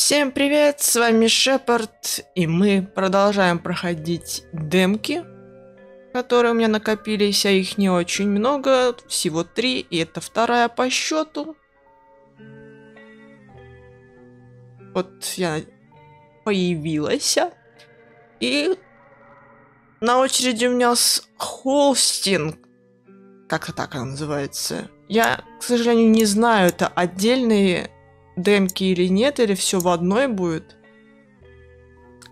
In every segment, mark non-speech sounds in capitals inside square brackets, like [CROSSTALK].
Всем привет, с вами Шепард, и мы продолжаем проходить демки, которые у меня накопились, а их не очень много, всего три, и это вторая по счету. Вот я появилась, и на очереди у меня с холстинг, как-то так она называется. Я, к сожалению, не знаю, это отдельные демки или нет, или все в одной будет.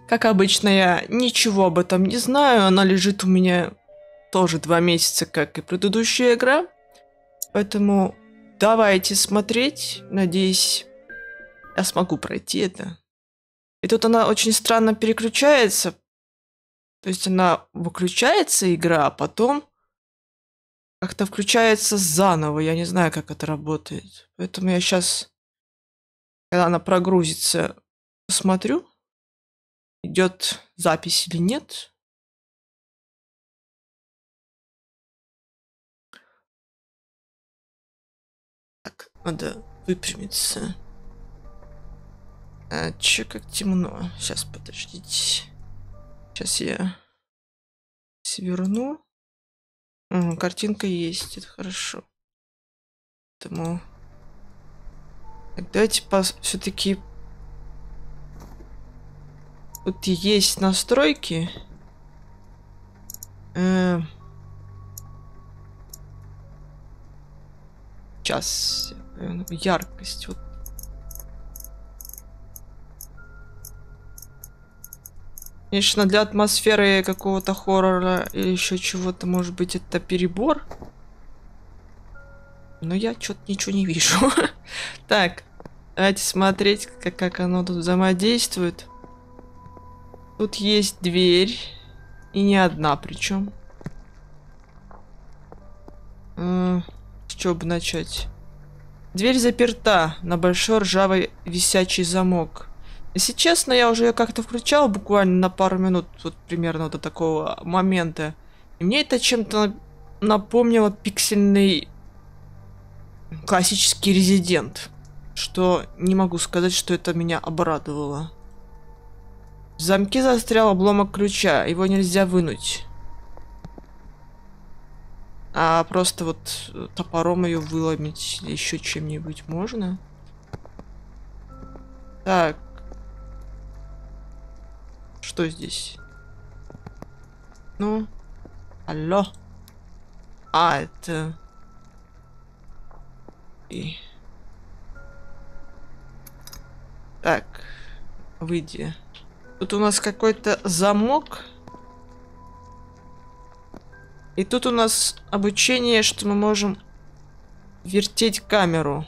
Как обычно, я ничего об этом не знаю. Она лежит у меня тоже два месяца, как и предыдущая игра. Поэтому давайте смотреть. Надеюсь, я смогу пройти это. И тут она очень странно переключается. То есть она выключается, игра, а потом как-то включается заново. Я не знаю, как это работает. Поэтому я сейчас когда она прогрузится, посмотрю, идет запись или нет. Так, надо выпрямиться. А, че как темно? Сейчас, подождите. Сейчас я сверну. Угу, картинка есть, это хорошо. Поэтому Давайте все-таки... Тут есть настройки. Э... Сейчас. Яркость. Вот. Конечно, для атмосферы какого-то хоррора или еще чего-то, может быть, это перебор. Но я что-то ничего не вижу. [LAUGHS] так, давайте смотреть, как, как оно тут взаимодействует. Тут есть дверь. И не одна причем. С чего бы начать? Дверь заперта на большой ржавый висячий замок. Если честно, я уже ее как-то включал буквально на пару минут, вот примерно до такого момента. И мне это чем-то напомнило пиксельный классический резидент. Что не могу сказать, что это меня обрадовало. В замке застрял обломок ключа, его нельзя вынуть. А просто вот топором ее выломить еще чем-нибудь можно. Так. Что здесь? Ну? Алло? А, это... И... Так, выйди. Тут у нас какой-то замок. И тут у нас обучение, что мы можем вертеть камеру.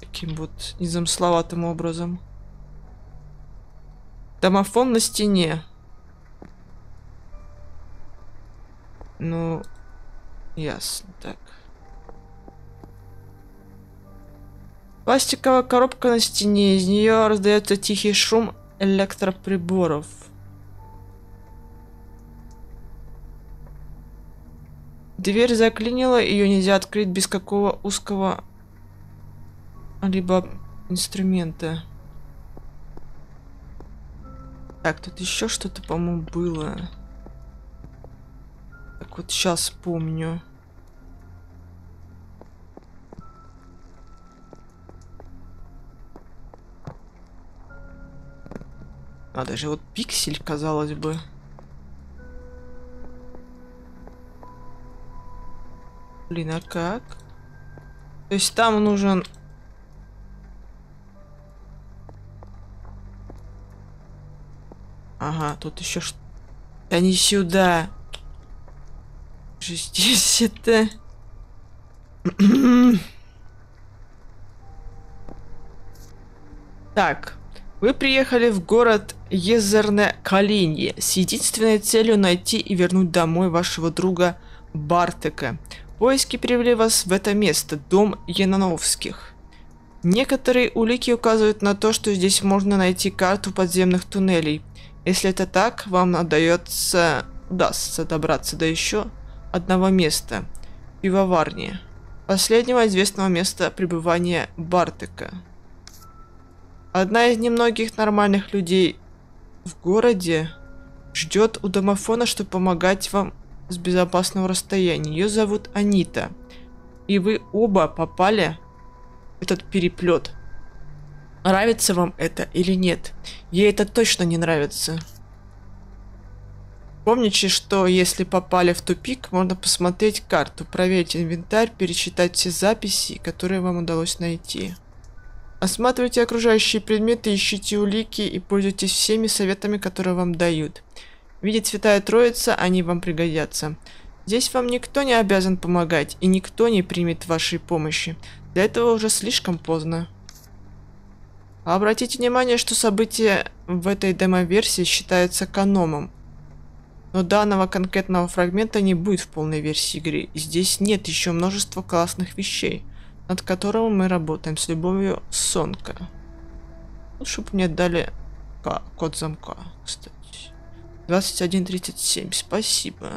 Таким вот незамысловатым образом. Домофон на стене. Ну, ясно, так. Пластиковая коробка на стене, из нее раздается тихий шум электроприборов. Дверь заклинила, ее нельзя открыть без какого узкого либо инструмента. Так, тут еще что-то, по-моему, было. Так вот сейчас помню. А даже вот пиксель, казалось бы. Блин, а как? То есть там нужен... Ага, тут еще что... Да сюда. Что здесь [LAUGHS] это? так. Вы приехали в город Езерне-Калинье с единственной целью найти и вернуть домой вашего друга Бартека. Поиски привели вас в это место, дом Янановских. Некоторые улики указывают на то, что здесь можно найти карту подземных туннелей. Если это так, вам удается, удастся добраться до еще одного места – пивоварни, последнего известного места пребывания Бартека. Одна из немногих нормальных людей в городе ждет у домофона, чтобы помогать вам с безопасного расстояния. Ее зовут Анита. И вы оба попали в этот переплет. Нравится вам это или нет? Ей это точно не нравится. Помните, что если попали в тупик, можно посмотреть карту, проверить инвентарь, перечитать все записи, которые вам удалось найти. Осматривайте окружающие предметы, ищите улики и пользуйтесь всеми советами, которые вам дают. Видит Святая Троица, они вам пригодятся. Здесь вам никто не обязан помогать, и никто не примет вашей помощи. Для этого уже слишком поздно. Обратите внимание, что события в этой демо-версии считаются каноном. Но данного конкретного фрагмента не будет в полной версии игры. Здесь нет еще множества классных вещей, над которыми мы работаем с любовью Сонка. Ну, чтобы мне дали код замка, кстати. 21.37, спасибо.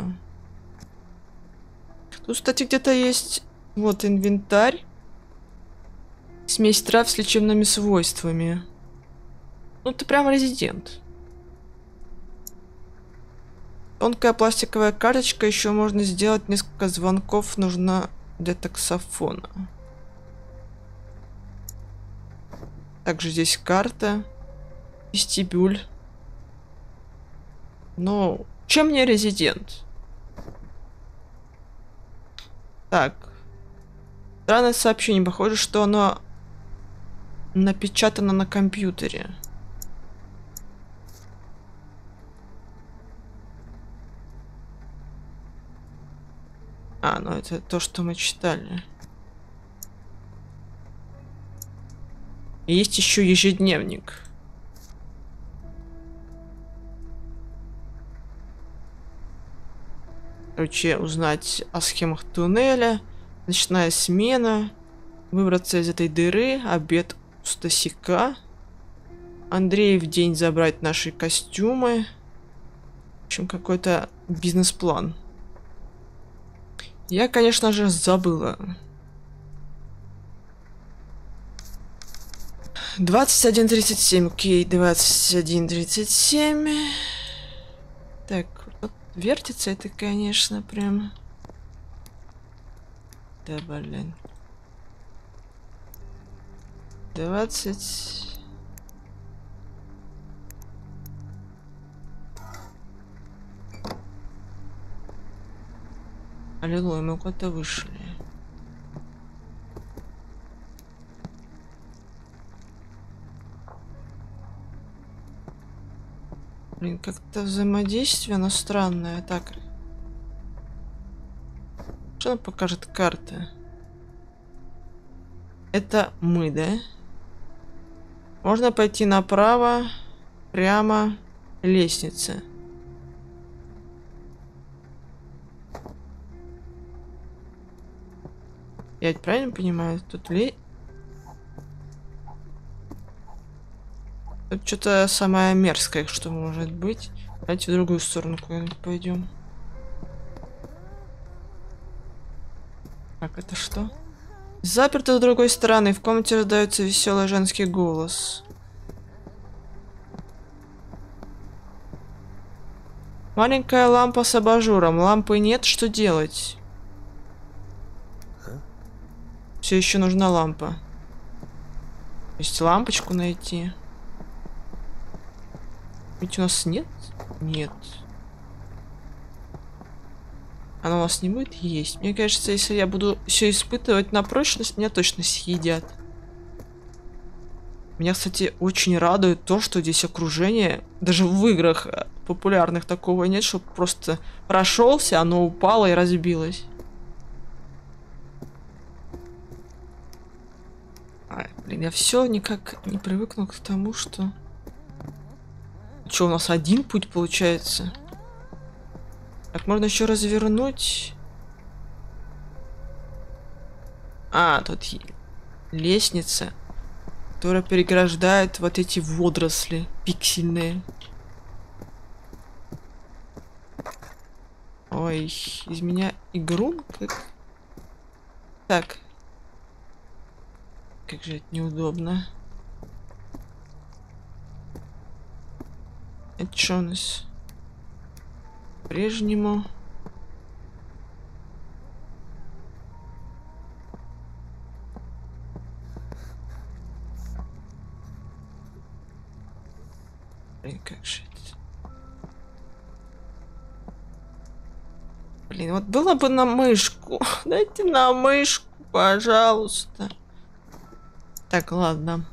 Тут, кстати, где-то есть вот инвентарь. Смесь трав с лечебными свойствами. Ну, ты прям резидент. Тонкая пластиковая карточка. Еще можно сделать несколько звонков. Нужна для таксофона. Также здесь карта. Вестибюль. Ну, чем не резидент? Так. Странное сообщение. Похоже, что оно напечатано на компьютере. А, ну это то, что мы читали. Есть еще ежедневник. Короче, узнать о схемах туннеля, ночная смена, выбраться из этой дыры, обед у Стасика, Андрей в день забрать наши костюмы. В общем, какой-то бизнес-план. Я, конечно же, забыла. 21.37, окей, 21.37. Так, вертится это, конечно, прям... Да, блин. 20... Аллилуйя, мы куда-то вышли. Блин, как-то взаимодействие, оно странное. Так. Что нам покажет карта? Это мы, да? Можно пойти направо, прямо, лестница. Я правильно понимаю? Тут ли... Тут что-то самое мерзкое, что может быть. Давайте в другую сторону куда-нибудь пойдем. Так, это что? Заперто с другой стороны. В комнате раздается веселый женский голос. Маленькая лампа с абажуром. Лампы нет, что делать? Все еще нужна лампа. То есть лампочку найти. Ведь у нас нет? Нет. Она у нас не будет есть. Мне кажется, если я буду все испытывать на прочность, меня точно съедят. Меня, кстати, очень радует то, что здесь окружение, даже в играх популярных такого нет, чтобы просто прошелся, оно упало и разбилось. А, блин, я все никак не привыкну к тому, что... Что, у нас один путь получается? Так, можно еще развернуть. А, тут лестница, которая переграждает вот эти водоросли пиксельные. Ой, из меня игрун как... Так, как же это неудобно. Это что у нас? Прежнему. Блин, как же это? Блин, вот было бы на мышку. [LAUGHS] Дайте на мышку, пожалуйста. Так, ладно.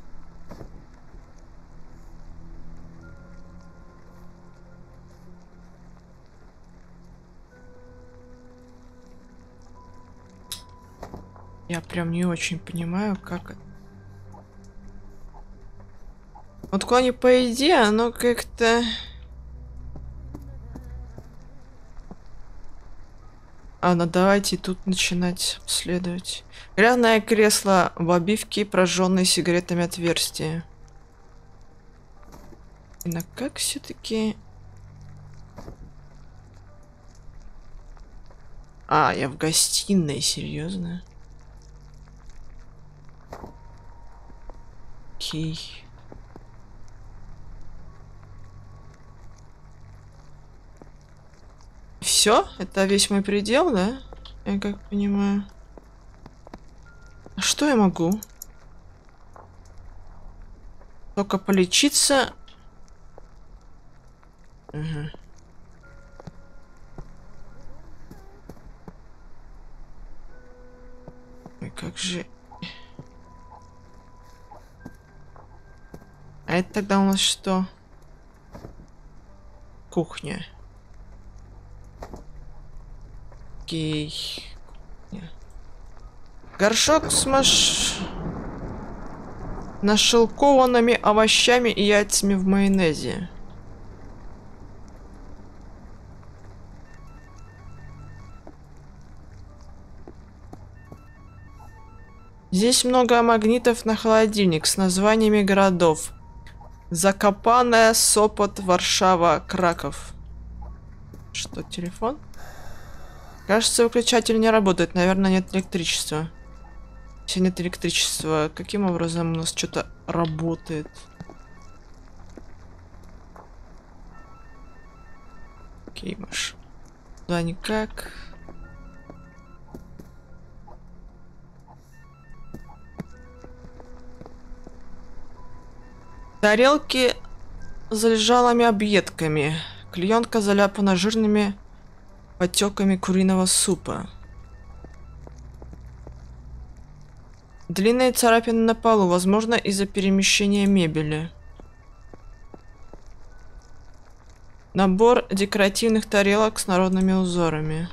Я прям не очень понимаю, как... Вот клоне по идее, оно как-то... А, ну давайте тут начинать обследовать. Грязное кресло в обивке, прожженные сигаретами отверстия. На как все-таки... А, я в гостиной, серьезно? Окей. Все? Это весь мой предел, да? Я как понимаю. А что я могу? Только полечиться. Угу. Ой, как же... А это тогда у нас что? Кухня. Окей. Горшок с маш... Нашелкованными овощами и яйцами в майонезе. Здесь много магнитов на холодильник с названиями городов. Закопанная, Сопот, Варшава, Краков. Что, телефон? Кажется, выключатель не работает. Наверное, нет электричества. Если нет электричества, каким образом у нас что-то работает? Окей, Маш. Да, никак. Тарелки с залежалыми объедками. Клеенка заляпана жирными потеками куриного супа. Длинные царапины на полу, возможно, из-за перемещения мебели. Набор декоративных тарелок с народными узорами.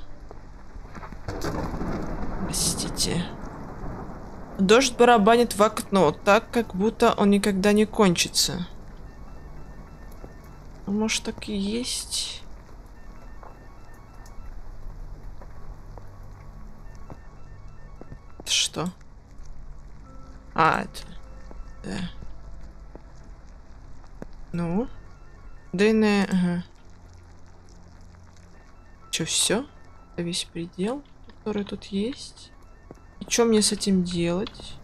Простите. Дождь барабанит в окно, так, как будто он никогда не кончится. А может, так и есть? Что? А, это... Да. Ну? Длинная... Ага. Че, все? Это весь предел, который тут есть? Что мне с этим делать?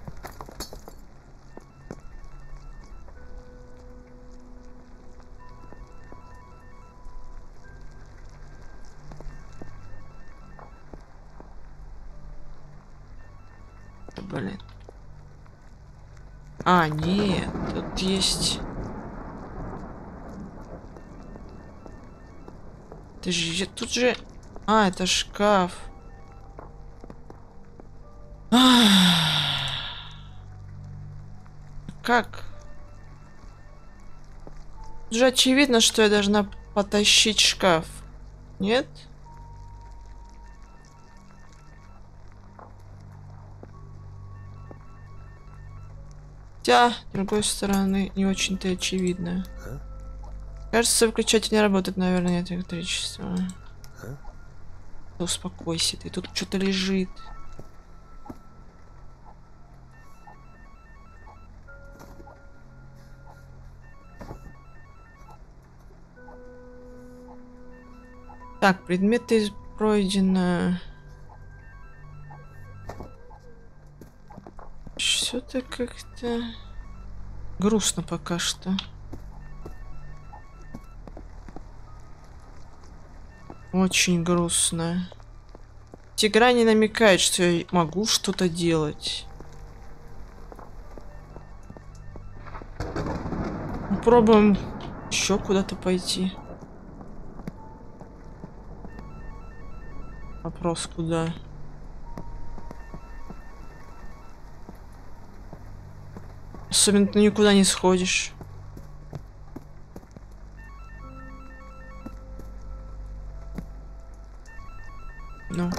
Блин. А, нет, тут есть... Ты же, тут же... А, это шкаф. Как? Тут же очевидно, что я должна потащить шкаф. Нет? Хотя, с другой стороны, не очень-то очевидно. Кажется, выключатель не работает, наверное, нет электричества. Успокойся, ты тут что-то лежит. Так, предметы пройдено. Что-то как-то грустно пока что. Очень грустно. Тигра не намекает, что я могу что-то делать. Попробуем еще куда-то пойти. Вопрос куда? Особенно ты никуда не сходишь. Ну.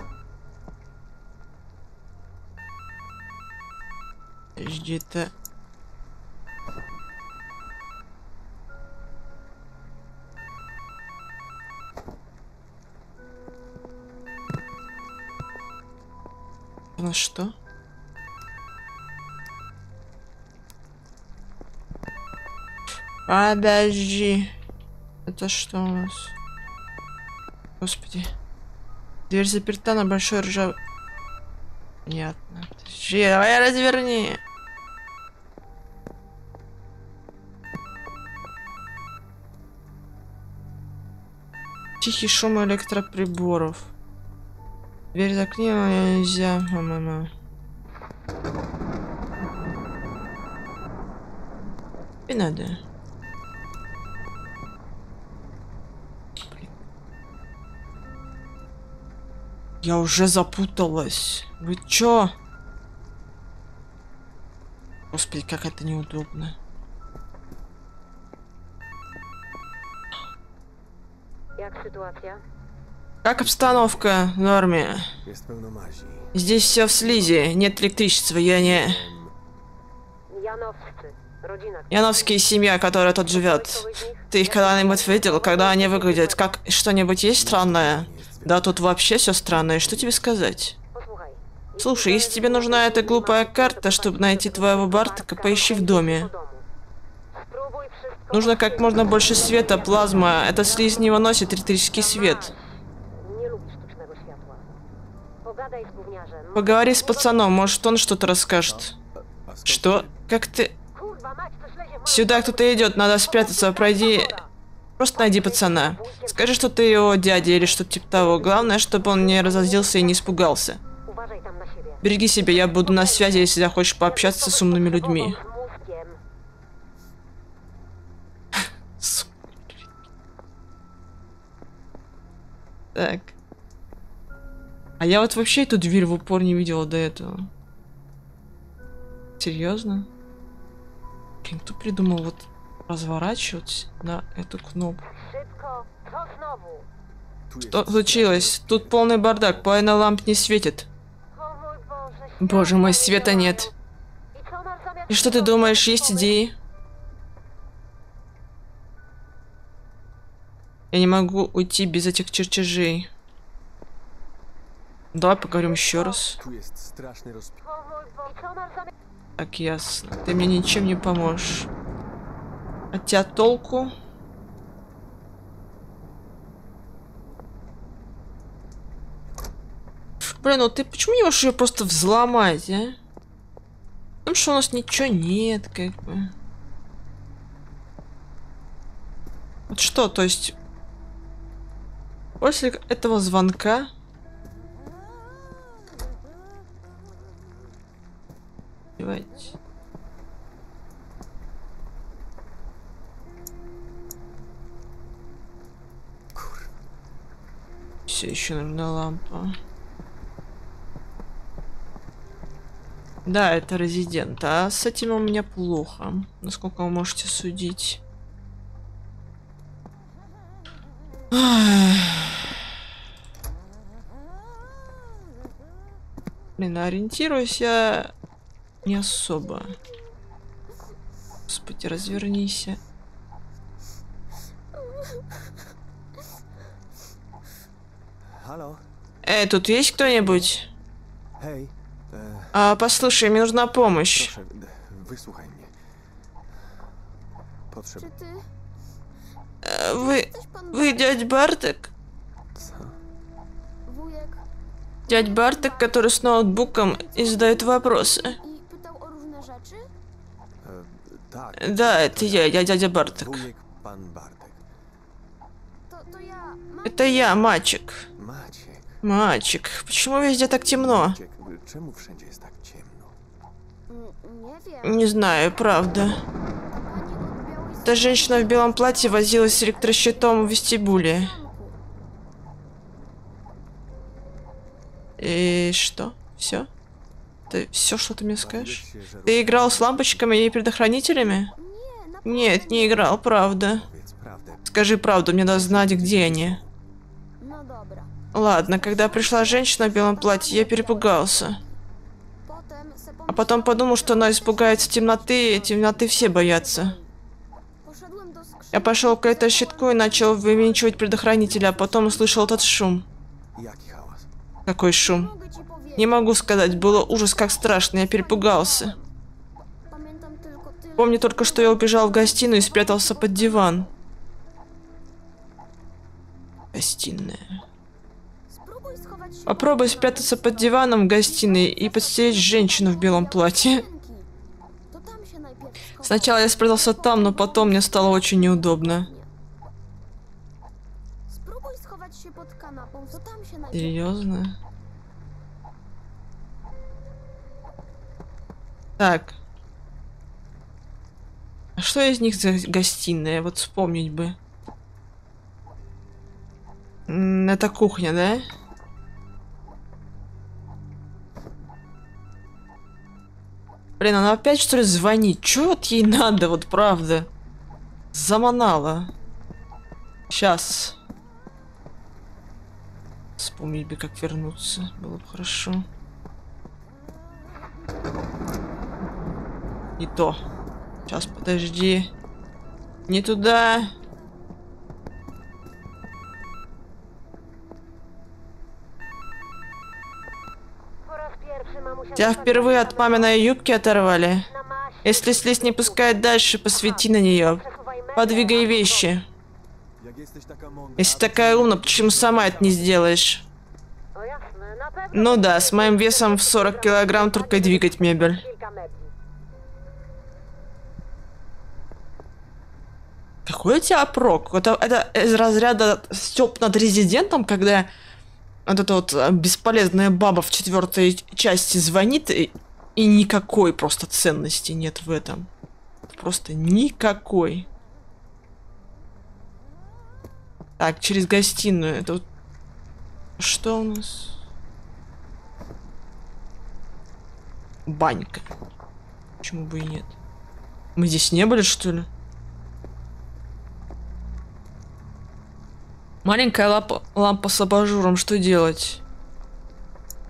Жди-то. На что? Подожди. Это что у нас? Господи. Дверь заперта на большой ржав... Понятно. Подожди, давай разверни. Тихий шум электроприборов. Дверь заклинила нельзя. Мама. И надо. Я уже запуталась. Вы чё? Господи, как это неудобно. Jak sytuacja? Как обстановка в норме? Здесь все в слизи, нет электричества, я не... Яновские семья, которая тут живет. Ты их когда-нибудь видел, когда они выглядят? Как что-нибудь есть странное? Да, тут вообще все странное. Что тебе сказать? Слушай, если тебе нужна эта глупая карта, чтобы найти твоего Бартака, поищи в доме. Нужно как можно больше света, плазма. Эта слизь не выносит электрический свет. Поговори с пацаном, может он что-то расскажет. Что? Как ты... Сюда кто-то идет, надо спрятаться, пройди... Просто найди пацана. Скажи, что ты его дядя или что-то типа того. Главное, чтобы он не разозлился и не испугался. Береги себя, я буду на связи, если захочешь пообщаться с умными людьми. [LAUGHS] Так. А я вот вообще эту дверь в упор не видела до этого. Серьезно? Блин, кто придумал вот разворачивать на эту кнопку? Что случилось? Тут полный бардак, половина ламп не светит. Боже мой, света нет. И что ты думаешь, есть идеи? Я не могу уйти без этих чертежей. Давай поговорим еще раз. Так, ясно. Ты мне ничем не поможешь. От тебя толку? Блин, ну ты почему не можешь ее просто взломать, а? Потому что у нас ничего нет, как бы. Вот что, то есть... После этого звонка... Давайте. Все еще нужна лампа. Да, это резидент. А с этим у меня плохо. Насколько вы можете судить. Блин, ориентируюсь я не особо. Господи, развернись. Эй, тут есть кто-нибудь? А, послушай, мне нужна помощь. Czy ty Э, Вы, вы дядь Бартек? Дядь Бартек, который с ноутбуком и задает вопросы. Да, это я, я дядя Бартек. Это я, мальчик. Мальчик, почему везде так темно? Не знаю, правда. Та женщина в белом платье возилась с электрощитом в вестибюле. zamku. И что? Все? Ты все, что ты мне скажешь? Ты играл с лампочками и предохранителями? Нет, не играл, правда. Скажи правду, мне надо знать, где они. Ладно, когда пришла женщина в белом платье, я перепугался. А потом подумал, что она испугается темноты, и темноты все боятся. Я пошел к этой щитку и начал вывинчивать предохранителя, а потом услышал этот шум. Какой шум? Не могу сказать, было ужас как страшно, я перепугался. Помню только, что я убежал в гостиную и спрятался под диван. Гостиная. Попробуй спрятаться под диваном в гостиной и подстеречь женщину в белом платье. Сначала я спрятался там, но потом мне стало очень неудобно. Spróbuj Так. А что из них за гостиная? Вот вспомнить бы. Это кухня, да? Блин, она опять что ли звонит? Чё вот ей надо, вот правда? Заманала. Сейчас. Вспомнить бы, как вернуться. Было бы хорошо. Не то. Сейчас, подожди. Не туда. Тебя впервые от маминой юбки оторвали. Если слизь не пускает дальше, посвети на нее. Подвигай вещи. Если такая умна, почему сама это не сделаешь? Ну да, с моим весом в 40 килограмм только двигать мебель. Какой у тебя прок? Это, это из разряда степ над резидентом, когда вот эта вот э, бесполезная баба в четвертой части звонит, и, и никакой просто ценности нет в этом. Просто никакой. Так, через гостиную. Это вот... Что у нас? Банька. Почему бы и нет? Мы здесь не были, что ли? Маленькая лампа, лампа с абажуром, что делать?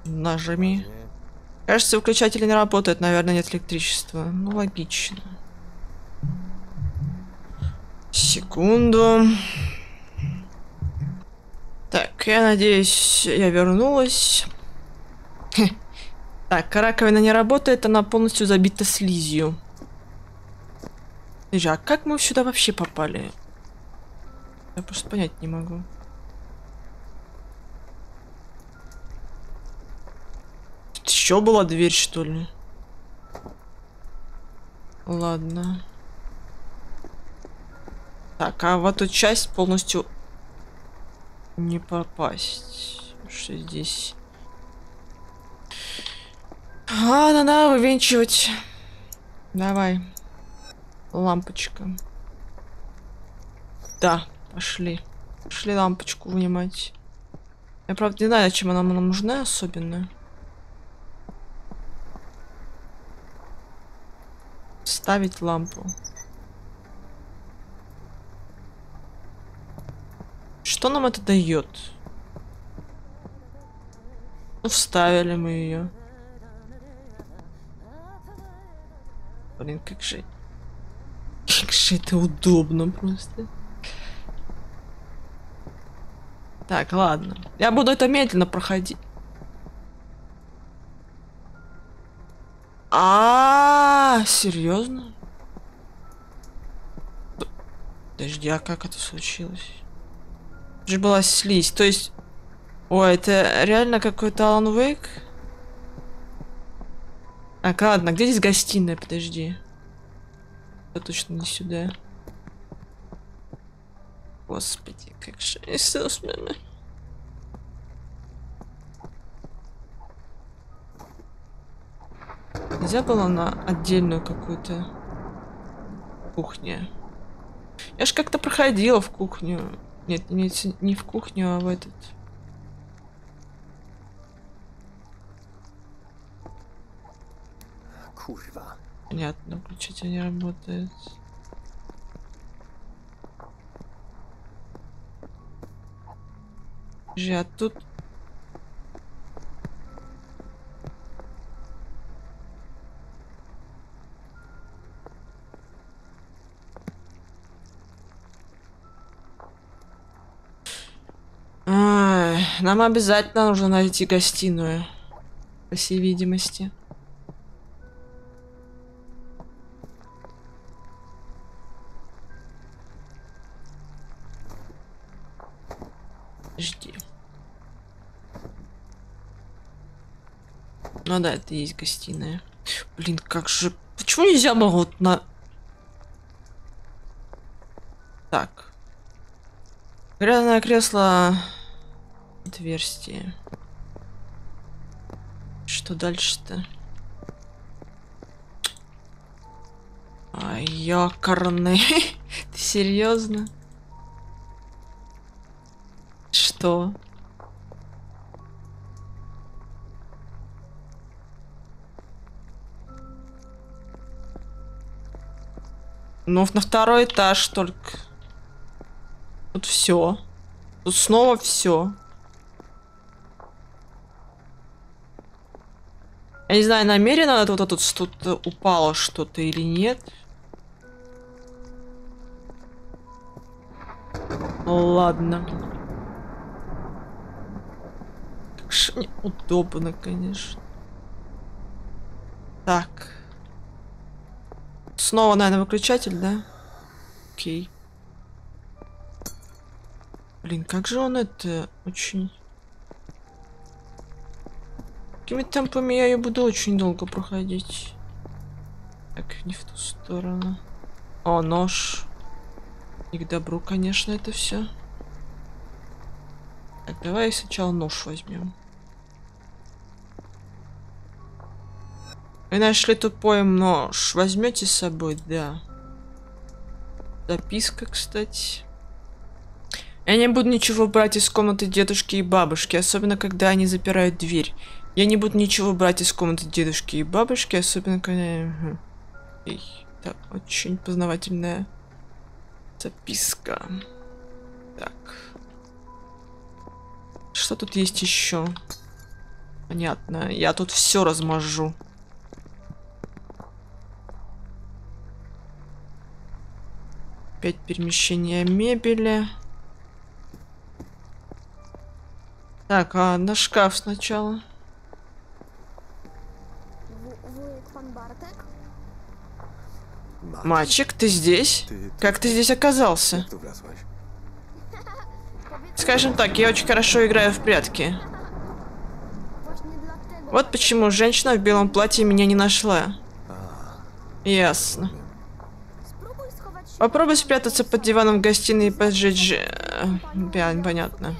Нажми. Кажется, выключатели не работают, наверное, нет электричества. Ну, логично. Секунду. Так, я надеюсь, я вернулась. Так, раковина не работает, она полностью забита слизью. Подожди, а как мы сюда вообще попали? Я просто понять не могу. Тут еще была дверь, что ли? Ладно. Так, а в эту часть полностью не попасть. Что здесь? Ладно, надо вывинчивать. Давай. Лампочка. Да, пошли. Пошли лампочку вынимать. Я правда не знаю, чем она нам нужна особенно. Ставить лампу. Что нам это дает? Ну, вставили мы ее. Блин, как же... Как же это удобно просто. Так, ладно. Я буду это медленно проходить. А, серьезно? Подожди, а как это случилось? Это же была слизь, то есть... Ой, это реально какой-то Алан Вейк? Так, ладно, где здесь гостиная? Подожди. Это точно не сюда. Господи, как же Иисус, мама. Нельзя было на отдельную какую-то кухню. Я ж как-то проходила в кухню. Нет, не, не в кухню, а в этот. Kurwa. Понятно, включитель не работает. Же, а тут... Ай, нам обязательно нужно найти гостиную. По всей видимости. Ну да, это и есть гостиная. Блин, как же... Почему нельзя было вот на... Так. Грязное кресло... Отверстие. Что дальше-то? А, ёкарный. [LAUGHS] Ты серьезно? Что? Ну, на второй этаж только. Тут все. Тут снова все. Я не знаю, намеренно это вот тут что-то упало что-то или нет. Ладно. Как же неудобно, конечно. Так. Снова, наверное, выключатель, да? Окей. Блин, как же он это очень... Какими темпами я ее буду очень долго проходить. Так, не в ту сторону. О, нож. Не к добру, конечно, это все. Так, давай сначала нож возьмем. Вы нашли тупой нож. Возьмете с собой, да. Записка, кстати. Я не буду ничего брать из комнаты дедушки и бабушки, особенно когда они запирают дверь. Я не буду ничего брать из комнаты дедушки и бабушки, особенно когда... Эй, это очень познавательная записка. Так. Что тут есть еще? Понятно. Я тут все размажу. Опять перемещение мебели. Так, а на шкаф сначала. Мальчик, ты здесь? Как ты здесь оказался? Скажем так, я очень хорошо играю в прятки. Вот почему женщина в белом платье меня не нашла. Ясно. Попробуй спрятаться под диваном в гостиной и поджечь... э, пя- Понятно.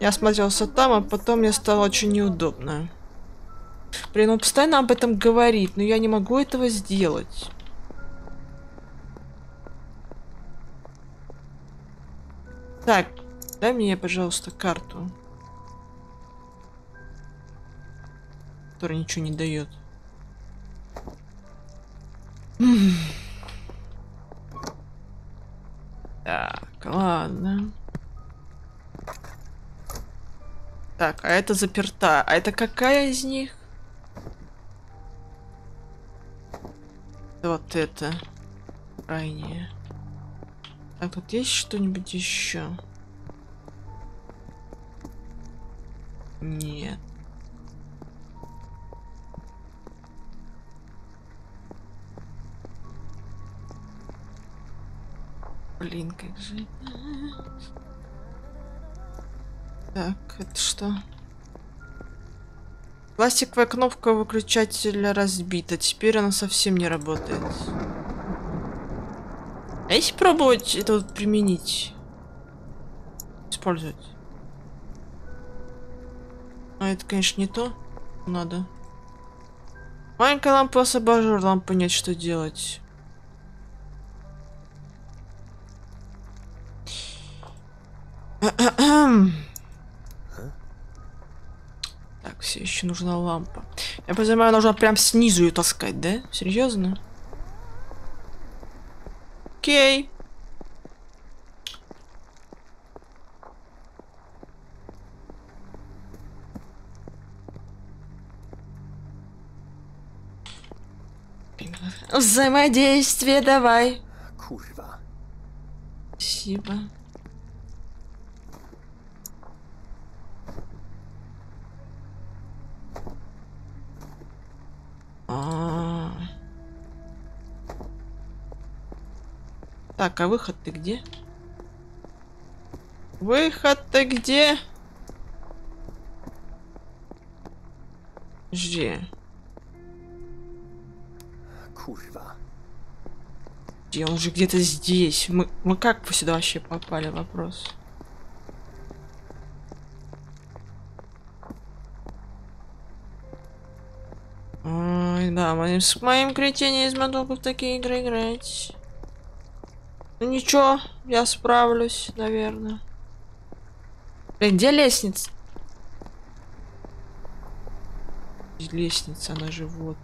Я смотрелся там, а потом мне стало очень неудобно. Блин, он постоянно об этом говорит, но я не могу этого сделать. Так, дай мне, пожалуйста, карту. Которая ничего не дает. Так, ладно. Так, а это заперта. А это какая из них? Вот это. Крайняя. Так, тут есть что-нибудь еще? Нет. Блин, как же... Так, это что? Пластиковая кнопка выключателя разбита. Теперь она совсем не работает. А если пробовать это вот применить? Использовать. А это, конечно, не то. Надо. Маленькая лампа с абажур, лампа понять, что делать. [CLEARS THROAT] Так, все еще нужна лампа. Я понимаю, нужно прям снизу ее таскать, да? Серьезно? Окей. Взаимодействие давай. Kurwa. Спасибо. А. Так, а выход ты где? Выход ты где? Жди. Kurwa. Где? Он же где-то здесь. Мы, мы как сюда вообще попали? Вопрос. Ой, да, моим, с моим кретинизмом только в такие игры играть. Ну ничего, я справлюсь, наверное. Блин, где лестница? Лестница, она же вот.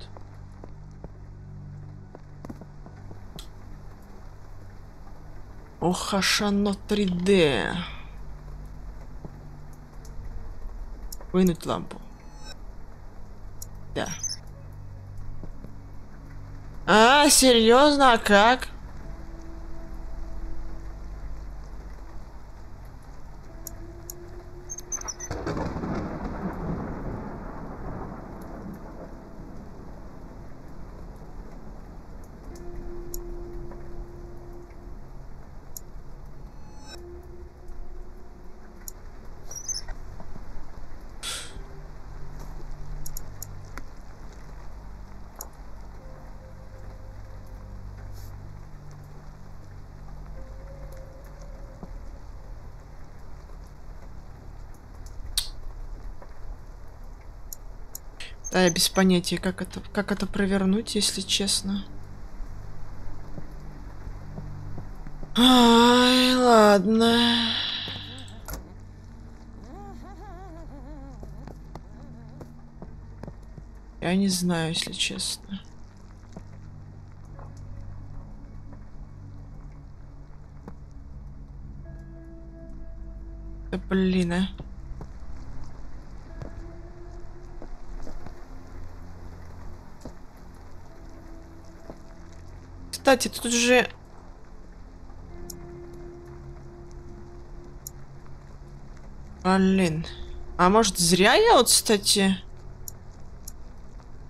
Ох, аж оно 3D. Вынуть лампу. Да. А, серьезно, а как? Да, я без понятия, как это, как это провернуть, если честно. Ай, ладно. Я не знаю, если честно. Да блин, а. Кстати, тут же... Блин. А может зря я вот, кстати...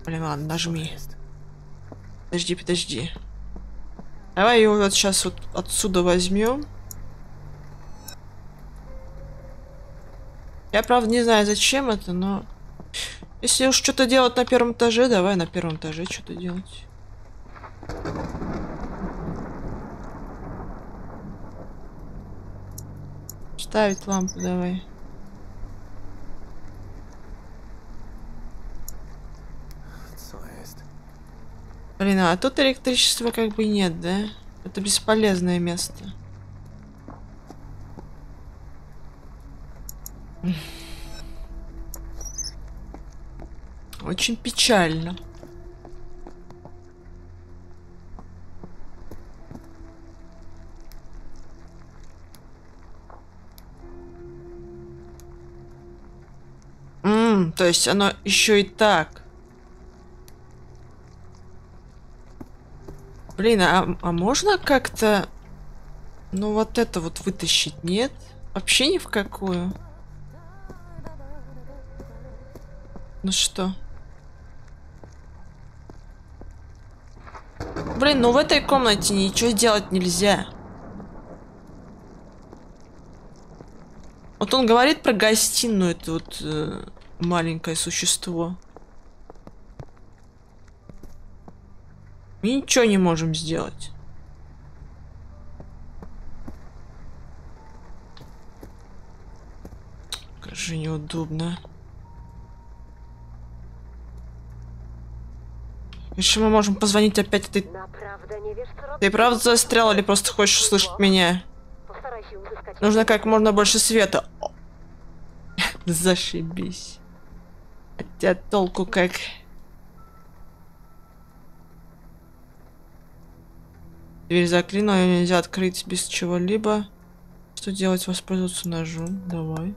Блин, ладно, нажми. Подожди, подожди. Давай его вот сейчас вот отсюда возьмем. Я правда не знаю, зачем это, но... Если уж что-то делать на первом этаже, давай на первом этаже что-то делать. Ставить лампу давай. Блин, а тут электричества как бы нет, да? Это бесполезное место. Очень печально. М, то есть оно еще и так. Блин, а, а можно как-то... Ну вот это вот вытащить, нет? Вообще ни в какую. Ну что? Блин, ну в этой комнате ничего сделать нельзя. Вот он говорит про гостиную, это вот э, маленькое существо. Мы ничего не можем сделать. Как же неудобно. Еще мы можем позвонить опять этой... Ты правда застрял или просто хочешь услышать меня? Нужно как можно больше света. [LAUGHS] Зашибись. Хотя толку как... Дверь заклинила, ее нельзя открыть без чего-либо. Что делать? Воспользоваться ножом. Давай.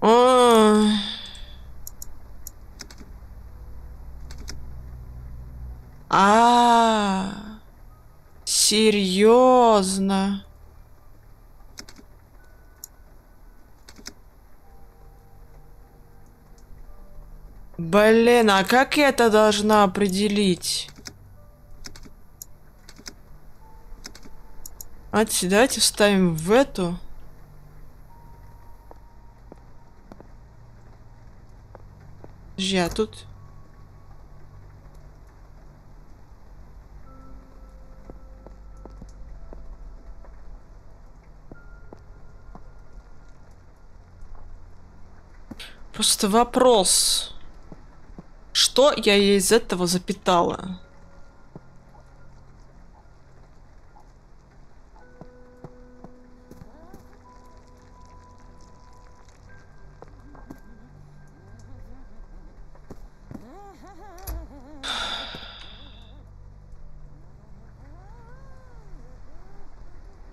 Ой. А, серьезно? Блин, а как я это должна определить? Давайте, давайте вставим в эту. Подожди, а тут... Просто вопрос. Что я из этого запитала?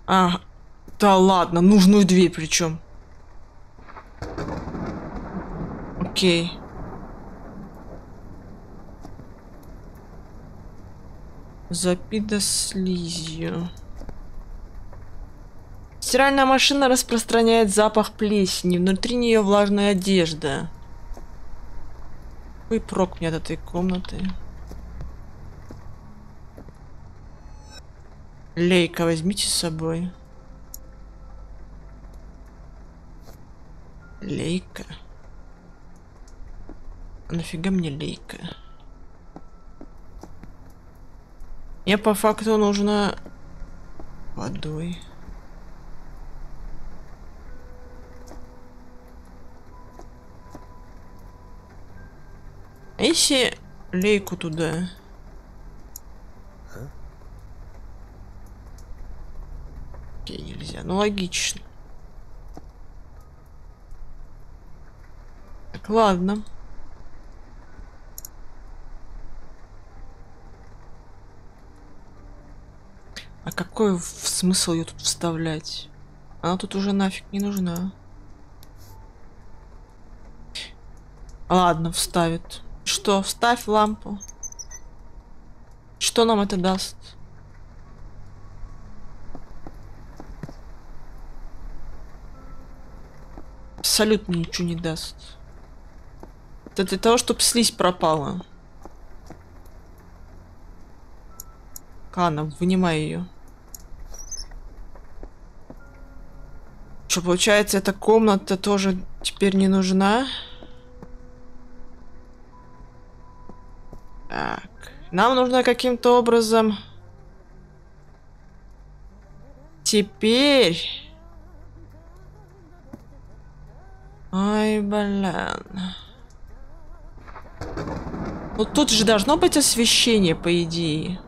А, да ладно, нужную дверь причем. Окей. Запида слизью. Стиральная машина распространяет запах плесени. Внутри нее влажная одежда. Какой прок мне от этой комнаты? Лейка возьмите с собой. Лейка. Нафига мне лейка? Мне по факту нужно водой. Если лейку туда? Окей, нельзя. Ну логично. Так, ладно. А какой смысл ее тут вставлять? Она тут уже нафиг не нужна. Ладно, вставит. Что, вставь лампу. Что нам это даст? Абсолютно ничего не даст. Это для того, чтобы слизь пропала. Ладно, вынимай ее. Что, получается, эта комната тоже теперь не нужна? Так. Нам нужно каким-то образом... Теперь... Ой, блин. Ну тут же должно быть освещение, по идее.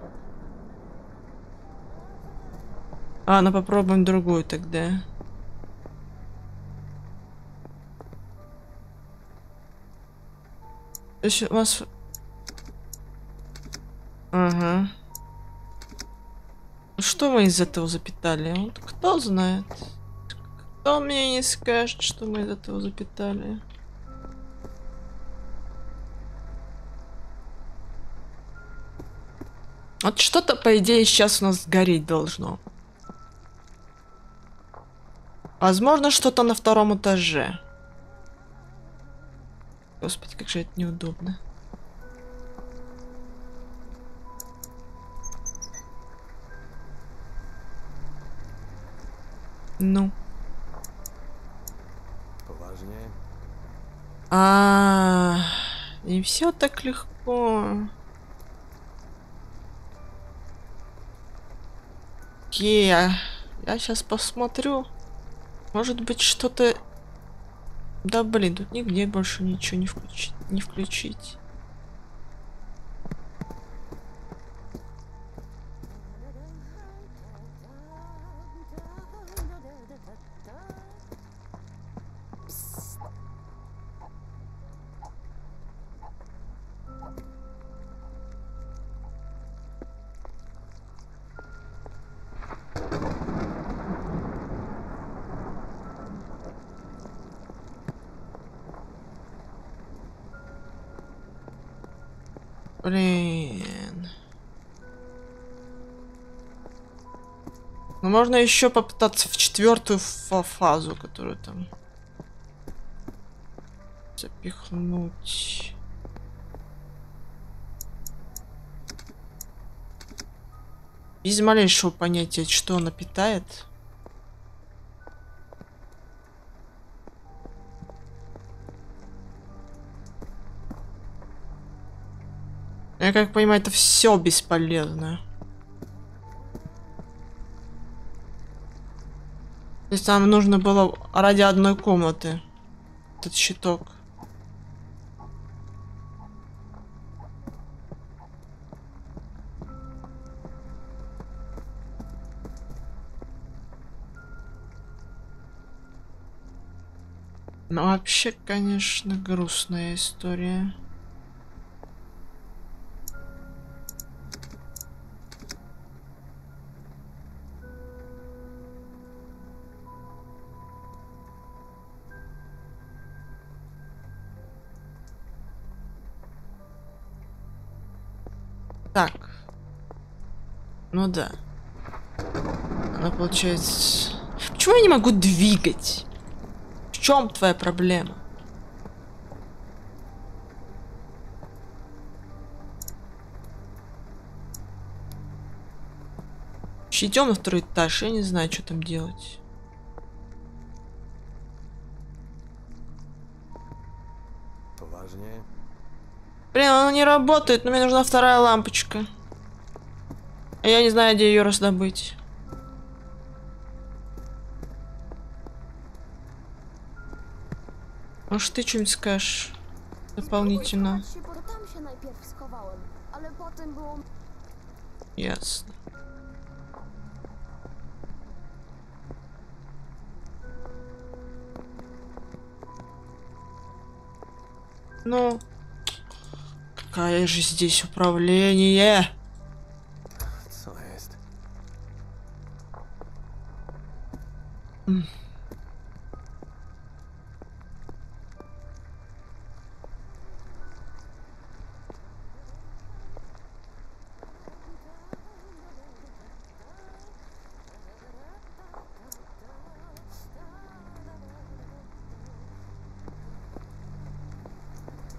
А, ну попробуем другую тогда. Есть у нас... Ага. Что мы из этого запитали? Вот кто знает? Кто мне не скажет, что мы из этого запитали? Вот что-то, по идее, сейчас у нас сгореть должно. Возможно, что-то на втором этаже. Господи, как же это неудобно. Ну. Poważnie? А, не все так легко. Окей, а я сейчас посмотрю. Может быть, что-то... Да блин, тут нигде больше ничего не включить. Не включить. Блин. Ну можно еще попытаться в четвертую фа- фазу, которую там запихнуть. Без малейшего понятия, что она питает. Я как понимаю, это все бесполезно. То есть нам нужно было ради одной комнаты этот щиток. Ну, вообще, конечно, грустная история. Так. Ну да. Она получается... Почему я не могу двигать? В чем твоя проблема? Идем на второй этаж, я не знаю, что там делать. Блин, она не работает, но мне нужна вторая лампочка. Я не знаю, где ее раздобыть. Может, ты что-нибудь скажешь дополнительно? Spróbuj schować какая же здесь управление?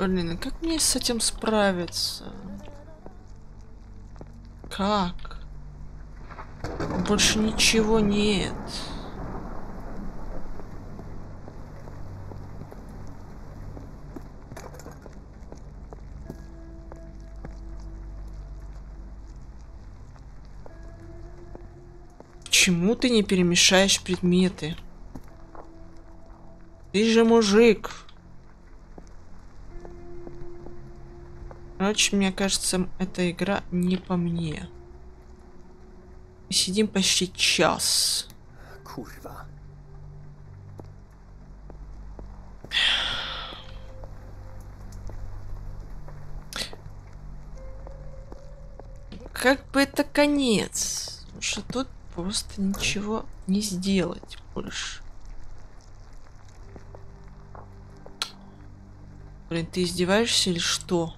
Блин, а как мне с этим справиться? Как? Больше ничего нет. Почему ты не перемешаешь предметы? Ты же мужик. Короче, мне кажется, эта игра не по мне. Сидим почти час. Kurwa. Как бы это конец. Потому что тут просто ничего не сделать больше. Блин, ты издеваешься или что?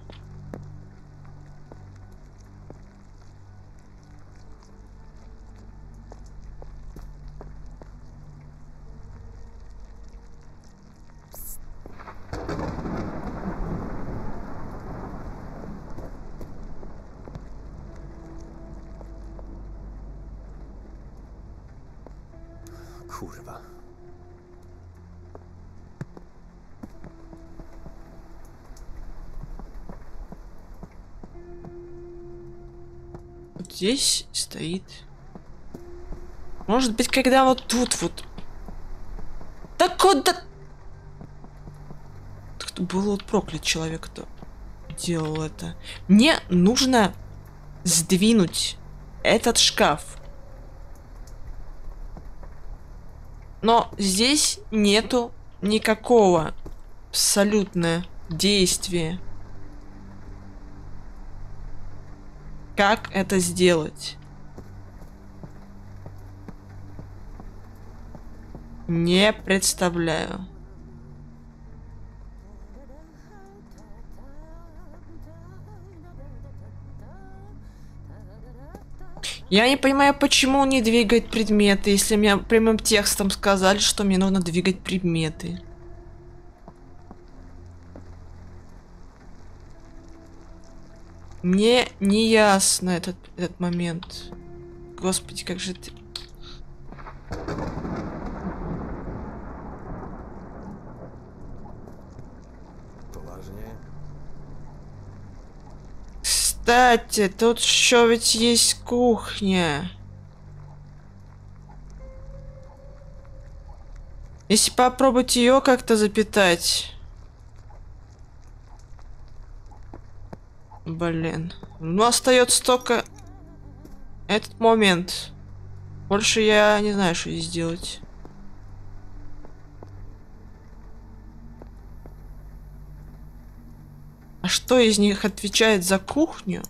Здесь стоит Может быть, когда вот тут вот... Да куда... Кто был вот проклят человек, кто делал это. Мне нужно сдвинуть этот шкаф. Но здесь нету никакого абсолютно действия. Как это сделать? Не представляю. Я не понимаю, почему он не двигает предметы, если мне прямым текстом сказали, что мне нужно двигать предметы. Мне не ясно этот, этот момент. Господи, как же ты... Poważnie? Кстати, тут еще ведь есть кухня. Если попробовать ее как-то запитать. Блин. Ну, остается только этот момент. Больше я не знаю, что здесь делать. А что из них отвечает за кухню?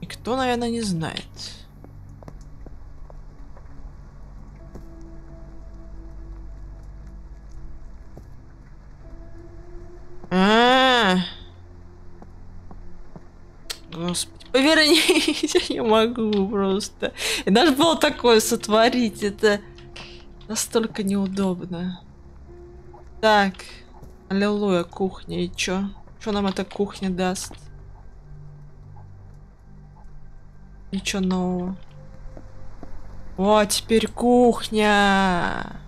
Никто, наверное, не знает. Повернись, [LAUGHS] я не могу просто. И даже было такое сотворить, это настолько неудобно. Так. Аллилуйя, кухня. И чё? Что нам эта кухня даст? Ничего нового. О, теперь кухня.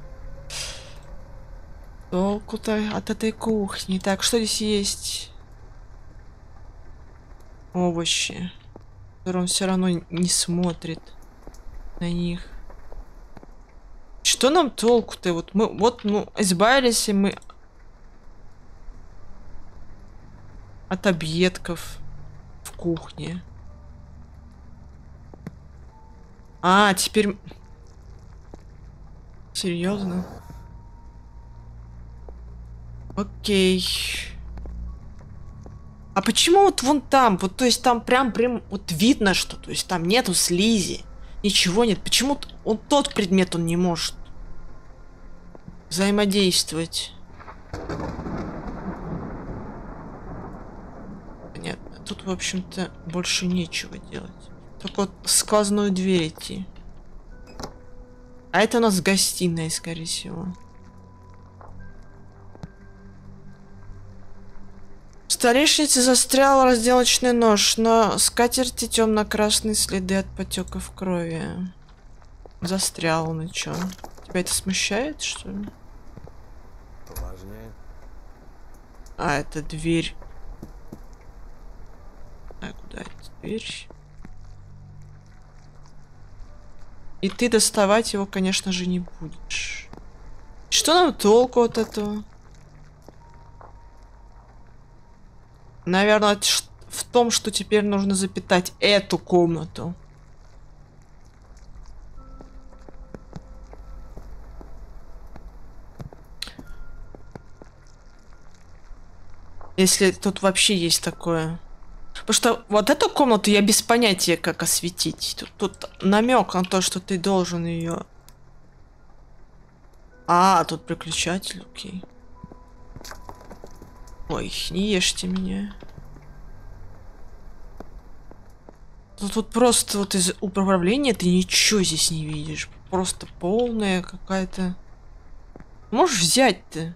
Толку-то от этой кухни. Так, что здесь есть? Овощи. Которые он все равно не смотрит на них. Что нам толку-то? Вот мы вот ну избавились и мы от объедков в кухне. А, теперь... Серьезно? Окей. А почему вот вон там, вот то есть там прям прям вот видно, что то есть там нету слизи, ничего нет. Почему он тот предмет он не может взаимодействовать? тут, в общем-то, больше нечего делать. Только вот сквозную дверь идти. А это у нас гостиная, скорее всего. В столешнице застрял разделочный нож, но скатерти темно-красные следы от потеков крови. Застрял и чё? Тебя это смущает, что ли? Poważnie? А, это дверь знаю, куда теперь. И ты доставать его, конечно же, не будешь. Что нам толку от этого? Наверное, в том, что теперь нужно запитать эту комнату. Если тут вообще есть такое. Потому что вот эту комнату я без понятия, как осветить. Тут, тут намек на то, что ты должен ее. А, тут приключатель, окей. Ой, не ешьте меня. Тут, тут просто вот из управления ты ничего здесь не видишь. Просто полная какая-то... Можешь взять ты?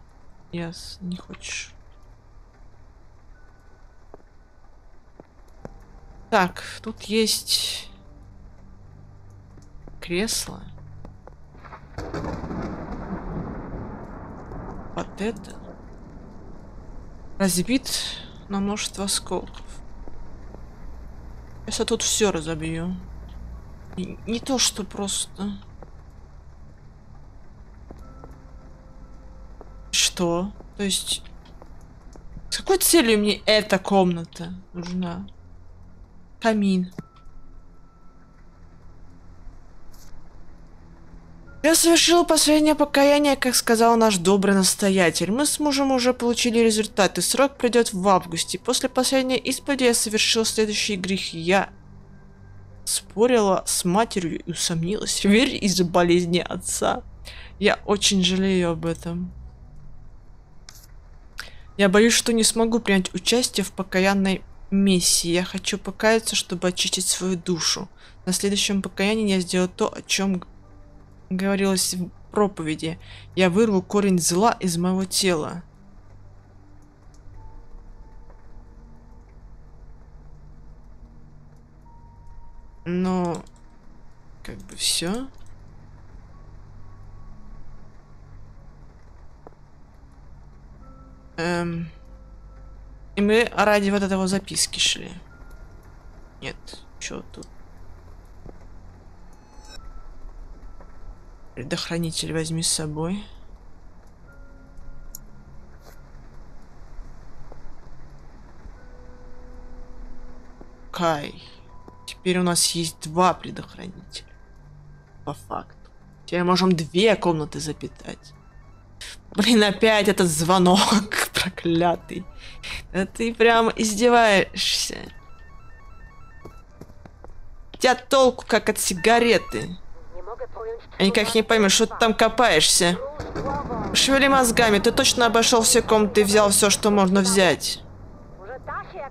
Яс, не хочешь. Так, тут есть кресло. Вот это. Разбит на множество осколков. Я тут все разобью. Не, не то, что просто. Что? То есть... С какой целью мне эта комната нужна? Камин. Я совершил последнее покаяние, как сказал наш добрый настоятель. Мы с мужем уже получили результаты. Срок придет в августе. После последней исповеди я совершил следующие грехи. Я спорила с матерью и усомнилась в вере из-за болезни отца. Я очень жалею об этом. Я боюсь, что не смогу принять участие в покаянной миссии. Я хочу покаяться, чтобы очистить свою душу. На следующем покаянии я сделаю то, о чем говорилось в проповеди. Я вырву корень зла из моего тела. Но как бы все. Эм... И мы ради вот этого записки шли. Нет, что тут? Предохранитель возьми с собой. Кай. Теперь у нас есть два предохранителя. По факту. Теперь можем две комнаты запитать. Блин, опять этот звонок [LAUGHS] проклятый. Да ты прям издеваешься. Тебя толку как от сигареты. Nie mogę pojąć Я никак не пойму, что ты там копаешься. Шевели мозгами, ты точно обошел все комнаты и взял все, что можно взять.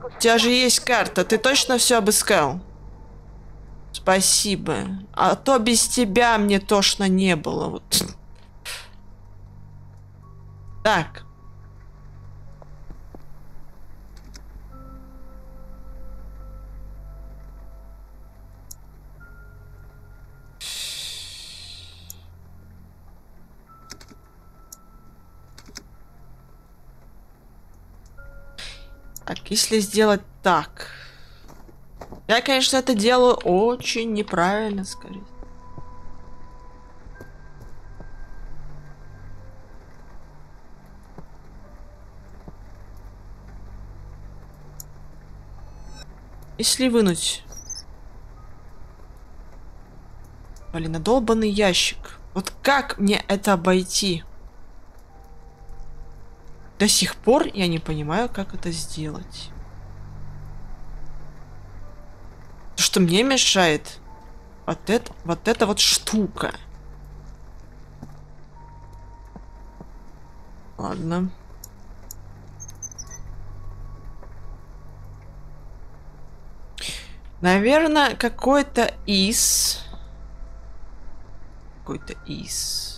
У тебя же есть карта, ты точно все обыскал? Спасибо. А то без тебя мне тошно не было. Вот. Так. Так, если сделать так. Я, конечно, это делаю очень неправильно, скорее. Если вынуть... Блин, надолбанный ящик. Вот как мне это обойти? До сих пор я не понимаю, как это сделать. То, что мне мешает вот это, вот эта вот штука. Ладно. Наверное, какой-то из... Какой-то из...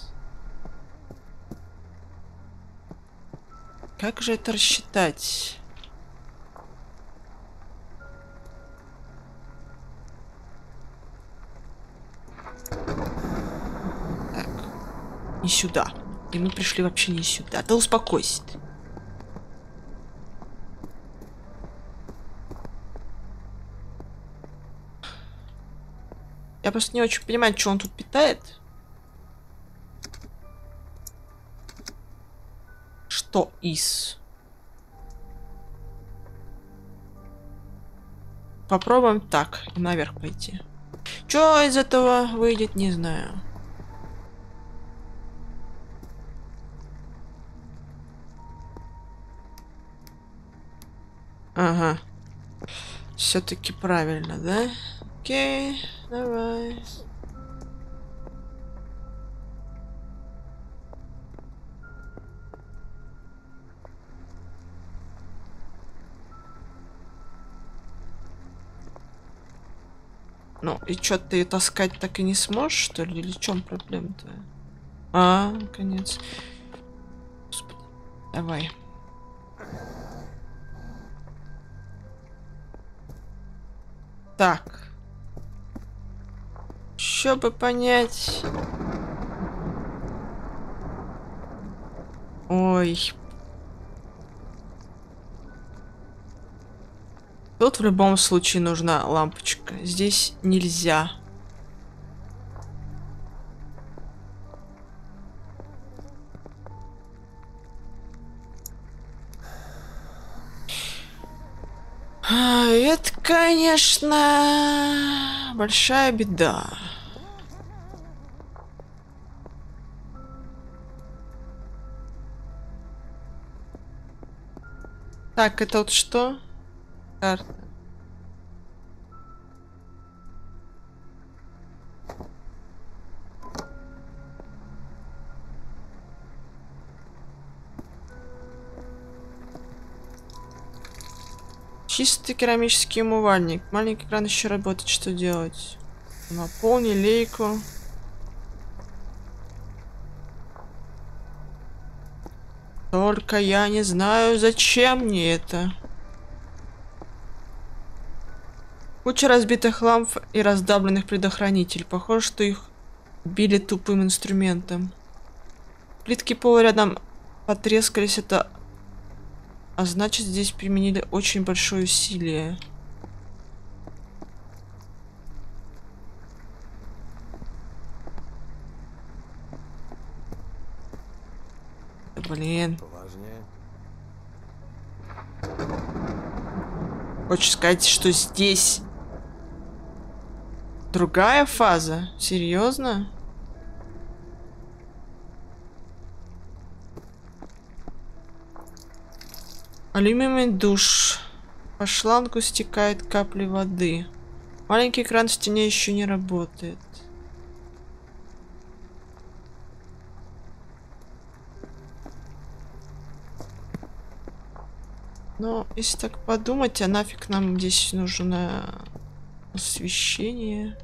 Как же это рассчитать? Не сюда. И мы пришли вообще не сюда. Да успокойся ты. Я просто не очень понимаю, что он тут питает. Что из? Попробуем так, наверх пойти. Что из этого выйдет, не знаю. Ага. Все-таки правильно, да? Окей, давай. Ну, и что, ты таскать так и не сможешь, что ли? Или в чем проблема твоя? А, наконец. Господи. Давай. Так. Чтобы понять... Ой. Тут в любом случае нужна лампочка. Здесь нельзя. А, это, конечно, большая беда. Так, это вот что? Карта. Чистый керамический умывальник. Маленький экран еще работает. Что делать? Наполни лейку. Только я не знаю, зачем мне это. Куча разбитых ламп и раздавленных предохранителей. Похоже, что их били тупым инструментом. Плитки пола рядом потрескались. Это... А значит, здесь применили очень большое усилие. Блин. Хочешь сказать, что здесь другая фаза? Серьезно? Алюминиевый душ. По шлангу стекает капли воды. Маленький кран в стене еще не работает. Но если так подумать, а нафиг нам здесь нужно освещение?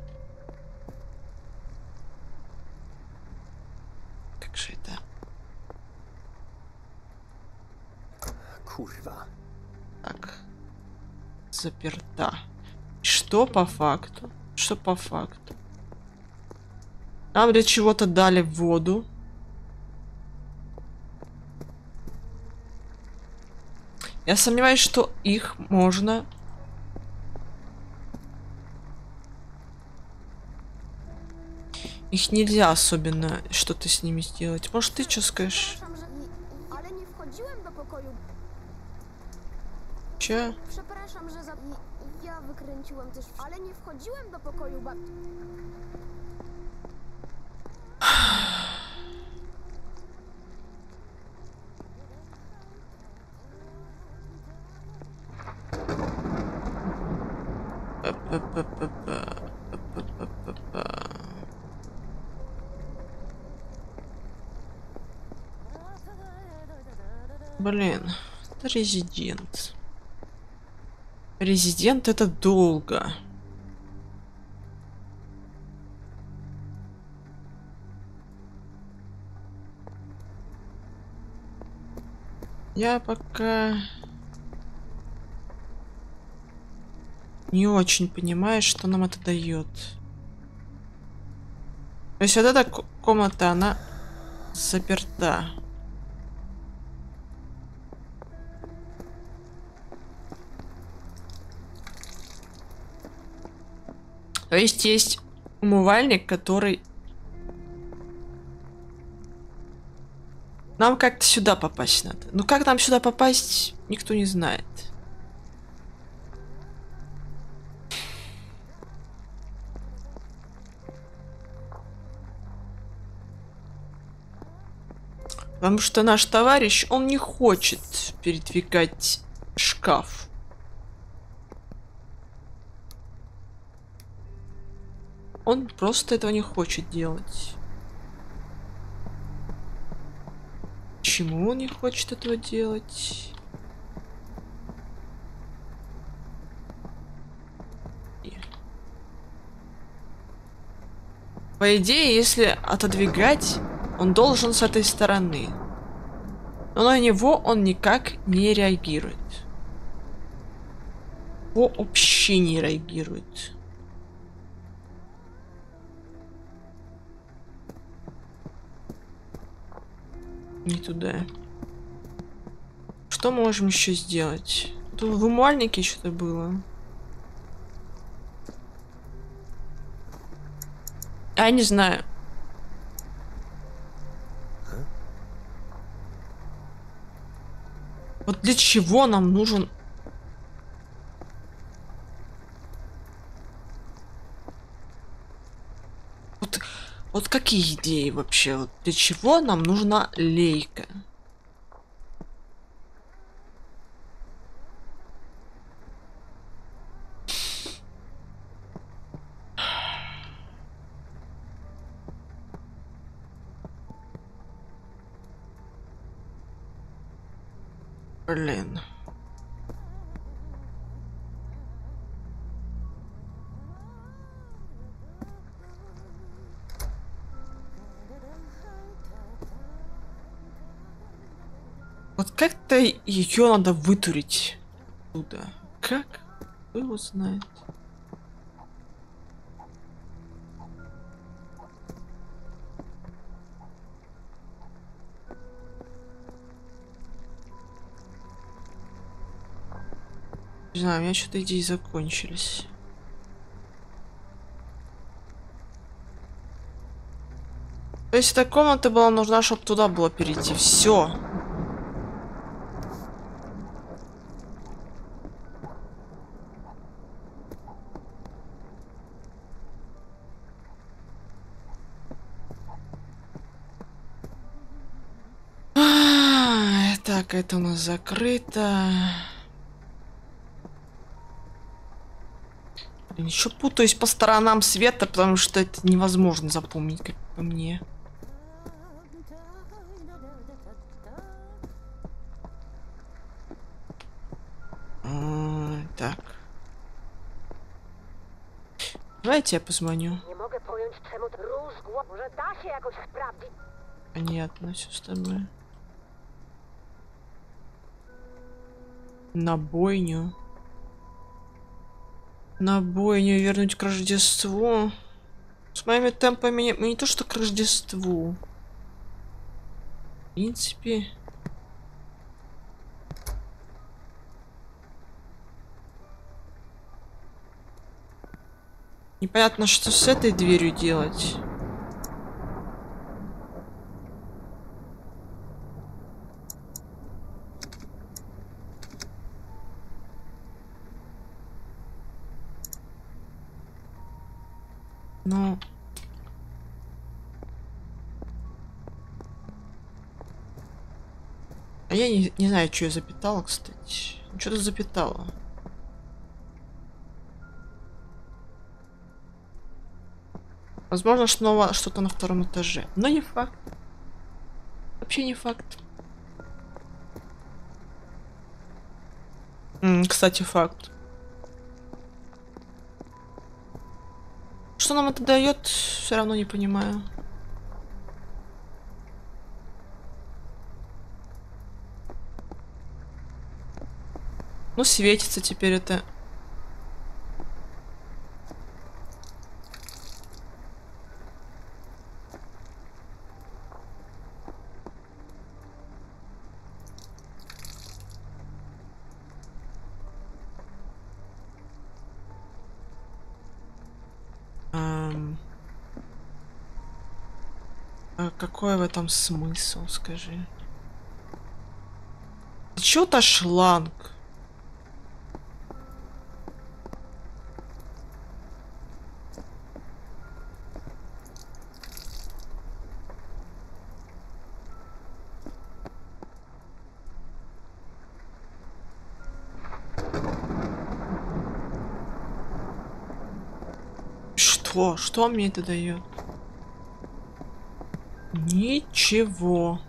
Как же это? Kurwa. Так. Заперта. Что по факту? Что по факту? Нам для чего-то дали воду. Я сомневаюсь, что их можно... Их нельзя особенно что-то с ними сделать. Может, ты что скажешь? Przepraszam, że... i- Ale nie wchodziłem do pokoju. Че? Przepraszam, że za... i- Ja wykręciłem też... Ale nie wchodziłem do pokoju bab... Блин, это резидент. Резидент это долго. Я пока не очень понимаю, что нам это дает. То есть вот эта ко- комната, она заперта. То есть есть умывальник, который... Нам как-то сюда попасть надо. Ну как нам сюда попасть, никто не знает. Потому что наш товарищ, он не хочет передвигать шкаф. Он просто этого не хочет делать. Почему он не хочет этого делать? По идее, если отодвигать, он должен с этой стороны. Но на него он никак не реагирует. Вообще не реагирует. Не туда. Что мы можем еще сделать? Тут в умывальнике что-то было. Я не знаю. Вот для чего нам нужен какие идеи вообще? Вот для чего нам нужна лейка? Ее надо вытурить туда. Как? Кто его знает? Не знаю, у меня что-то идеи закончились. То есть эта комната была нужна, чтобы туда было перейти. Все. Так, это у нас закрыто. Блин, еще путаюсь по сторонам света, потому что это невозможно запомнить, как по мне. А, так. Давайте я позвоню. Nie mogę pojąć, На бойню. На бойню вернуть к Рождеству. С моими темпами не, не то что к Рождеству. В принципе... Непонятно, что с этой дверью делать. Ну... А не, не знаю, что я запитала, кстати. Что-то запитала. Возможно, снова что-то на втором этаже. Но не факт. Вообще не факт. Кстати, факт. Что нам это дает, все равно не понимаю. Ну, светится теперь это. А какой в этом смысл, скажи? Чё-то шланг. Что? Мне это дает? Ничего.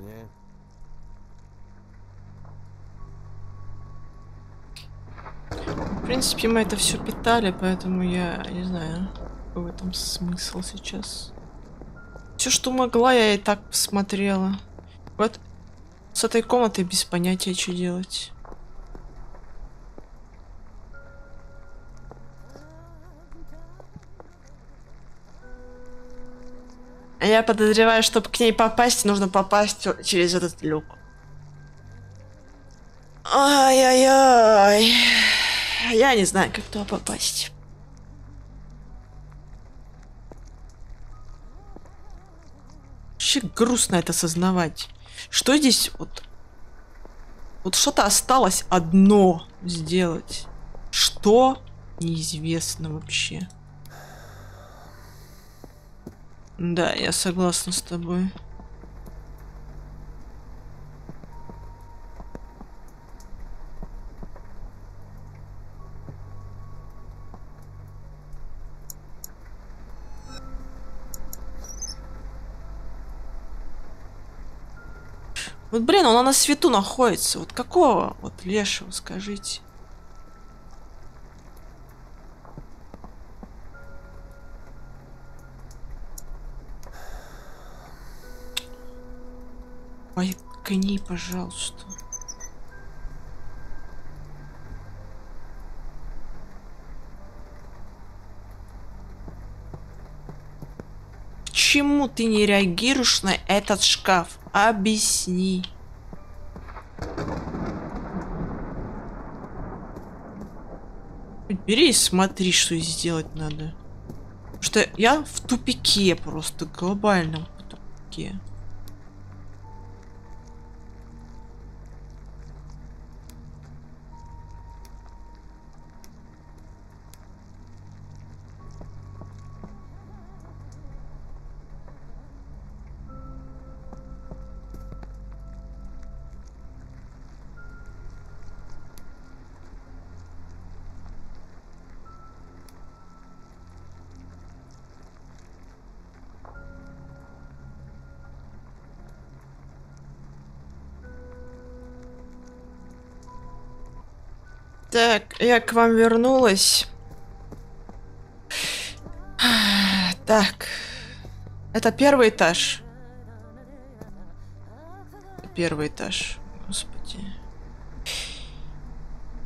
Poważnie? В принципе, мы это все питали, поэтому я не знаю, в этом смысл сейчас. Все, что могла, я и так посмотрела. Вот с этой комнатой без понятия, что делать. Я подозреваю, чтобы к ней попасть, нужно попасть через этот люк. Ай-яй-яй. Я не знаю, как туда попасть. Вообще грустно это осознавать. Что здесь вот... Вот что-то осталось одно сделать. Что? Неизвестно вообще. Да, я согласна с тобой. Вот, блин, он на свету находится. Вот какого вот лешего, скажите? Байкни, пожалуйста. Почему ты не реагируешь на этот шкаф? Объясни. Бери и смотри, что сделать надо. Потому что я в тупике просто, глобальном тупике. Я к вам вернулась. Так. Это первый этаж. Первый этаж. Господи.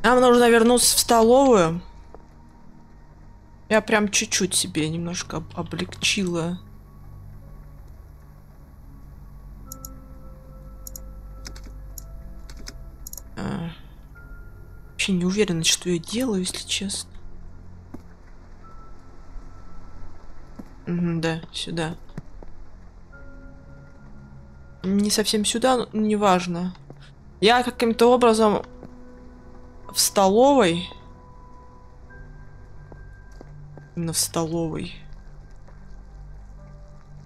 Нам нужно вернуться в столовую. Я прям чуть-чуть себе немножко об облегчила. Вообще не уверена, что я делаю, если честно. Мгм, да, сюда. Не совсем сюда, но неважно. Я каким-то образом в столовой. Именно в столовой.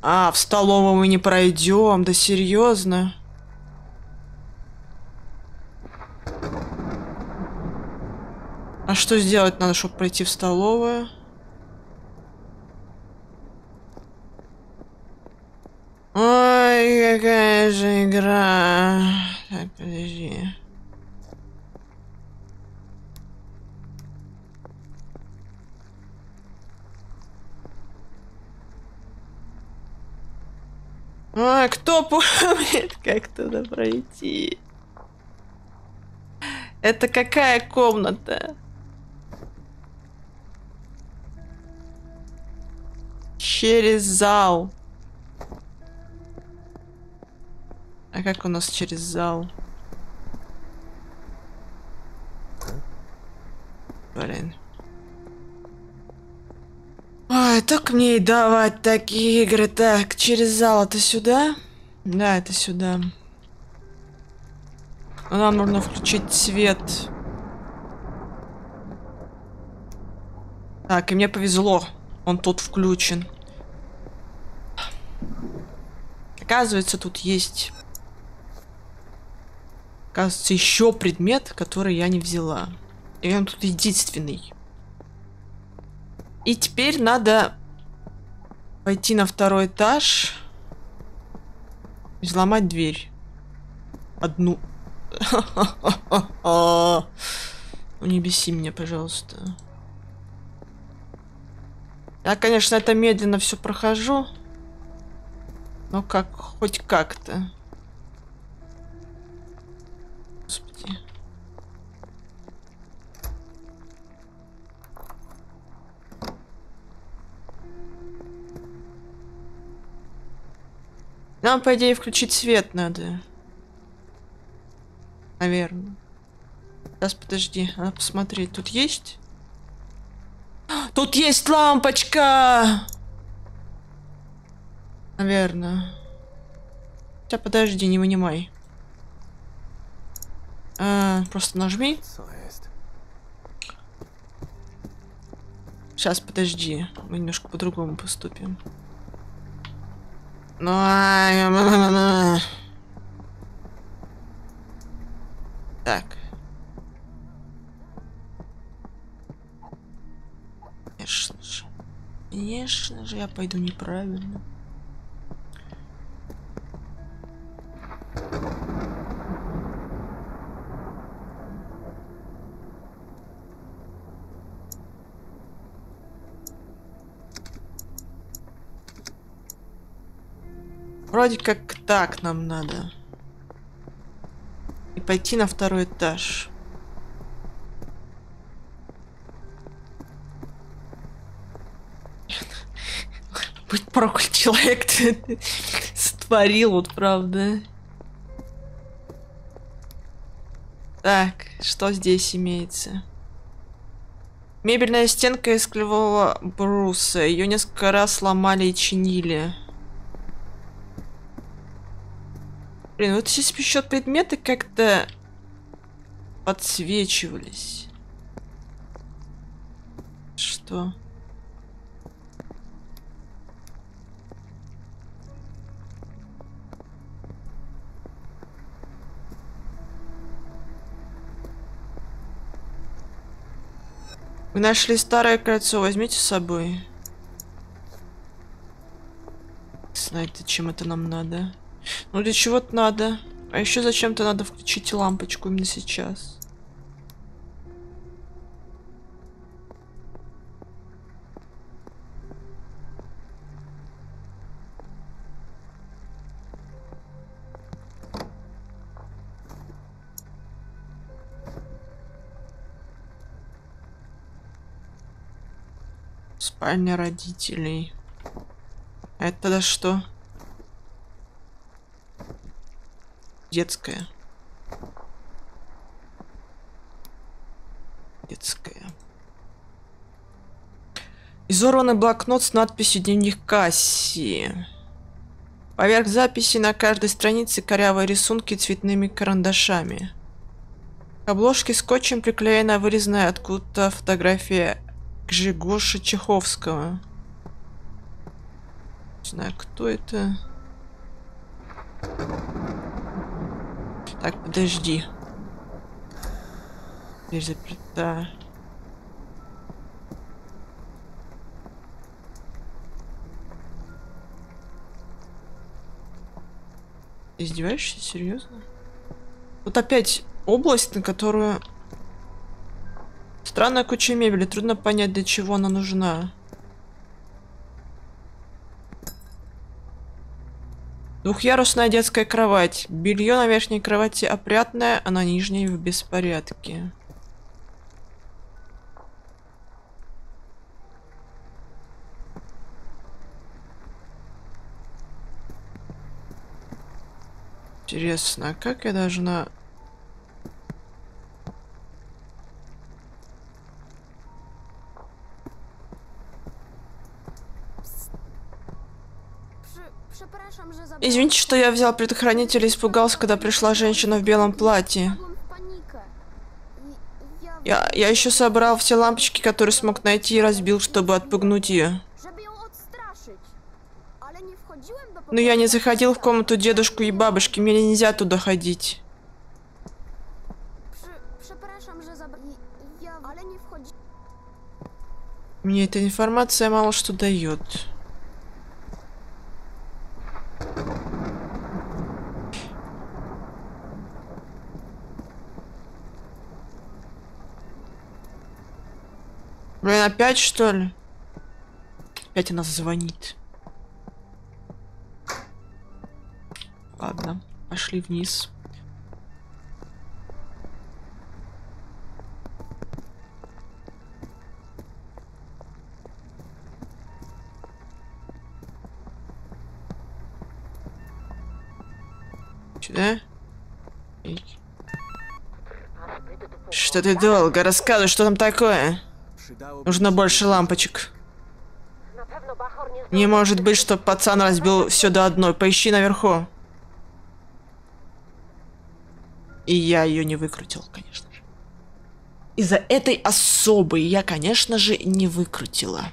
А, в столовую мы не пройдем, да серьезно. А что сделать надо, чтобы пройти в столовую? Ой, какая же игра. Так, подожди. Ой, кто помнит, [LAUGHS] как туда пройти? Это какая комната? Через зал. А как у нас через зал? Блин. Ой, так мне и давать такие игры. Так, через зал это сюда? Да, это сюда. Но нам нужно включить свет. Так, и мне повезло. Он тут включен. Оказывается, тут есть... Оказывается, еще предмет, который я не взяла. И он тут единственный. И теперь надо пойти на второй этаж. Взломать дверь. Одну. [LAUGHS] Ну не беси меня, пожалуйста. Я, конечно, это медленно все прохожу. Но как, хоть как-то. Господи. Нам, по идее, включить свет надо. Наверное. Сейчас, подожди, надо посмотреть. Тут есть? Тут есть лампочка! Наверное. Хотя подожди, не вынимай. А, просто нажми. Сейчас, подожди. Мы немножко по-другому поступим. Ну, а, Так. Конечно же. Конечно же, я пойду неправильно. Вроде как так нам надо. И пойти на второй этаж. Будь проклят [LAUGHS] человек, ты сотворил, вот правда. Так, что здесь имеется? Мебельная стенка из клевого бруса. Ее несколько раз сломали и чинили. Блин, вот здесь еще предметы как-то подсвечивались. Что? Вы нашли старое кольцо, возьмите с собой. Знает, зачем это нам надо. Ну для чего-то надо. А еще зачем-то надо включить лампочку именно сейчас. Спальня родителей. Это тогда что? Детская. Детская. Изорванный блокнот с надписью «Дневник Касси». Поверх записи на каждой странице корявые рисунки цветными карандашами. К обложке скотчем приклеена вырезанная откуда-то фотография Гжегоша Чеховского. Не знаю, кто это. Так, подожди. Дверь заперта. Издеваешься? Серьезно? Вот опять область, на которую... Странная куча мебели. Трудно понять, для чего она нужна. Двухъярусная детская кровать. Белье на верхней кровати опрятное, а на нижней в беспорядке. Интересно, как я должна... Извините, что я взял предохранитель и испугался, когда пришла женщина в белом платье. Я, я еще собрал все лампочки, которые смог найти и разбил, чтобы отпугнуть ее. Но я не заходил в комнату дедушку и бабушки, мне нельзя туда ходить. Мне эта информация мало что дает. Блин, опять что ли? Опять она звонит. Ладно, пошли вниз. Сюда. Długo. Что ты долго? Рассказывай, что там такое? Нужно больше лампочек. Не может быть, что пацан разбил все до одной. Поищи наверху. И я ее не выкрутил, конечно же. Из-за этой особой я, конечно же, не выкрутила.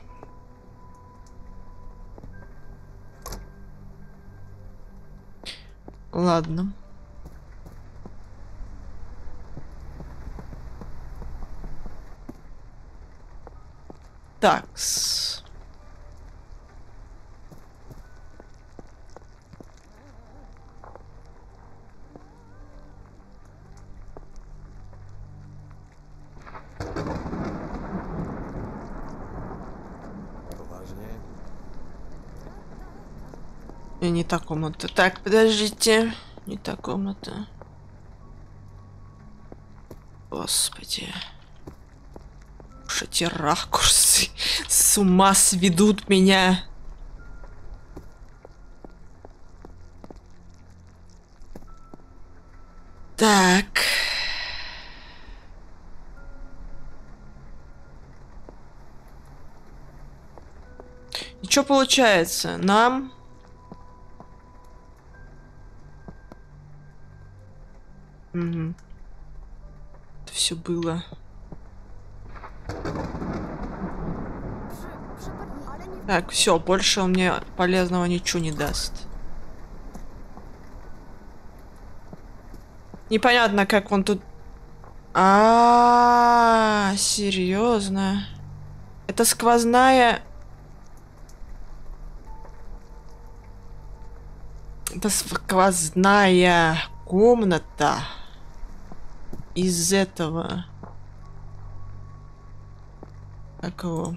Ладно. Такс. Poważnie? И не та комната. Так, подождите. Не та комната. Господи. Уж эти ракурсы с ума сведут меня. Так. И что получается? Нам Мгм. Это все было. Przy, przypadnie, ale nie Так, все, больше он мне полезного ничего не даст. Непонятно, как он тут. А, серьезно? Это сквозная. Это сквозная комната из этого. Как его?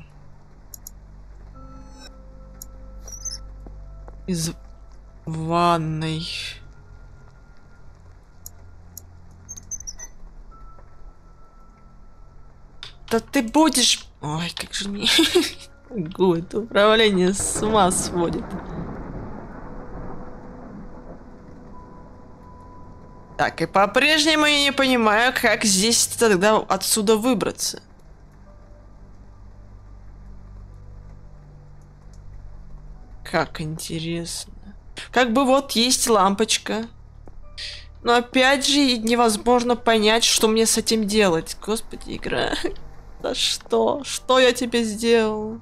Из ванной. Да ты будешь... Ой, как же мне... [LAUGHS] Гу, это управление с ума сводит. Так, и по-прежнему я не понимаю, как здесь тогда отсюда выбраться. Как интересно. Как бы вот есть лампочка. Но опять же невозможно понять, что мне с этим делать. Господи, игра. [LAUGHS] Да что? Что я тебе сделал?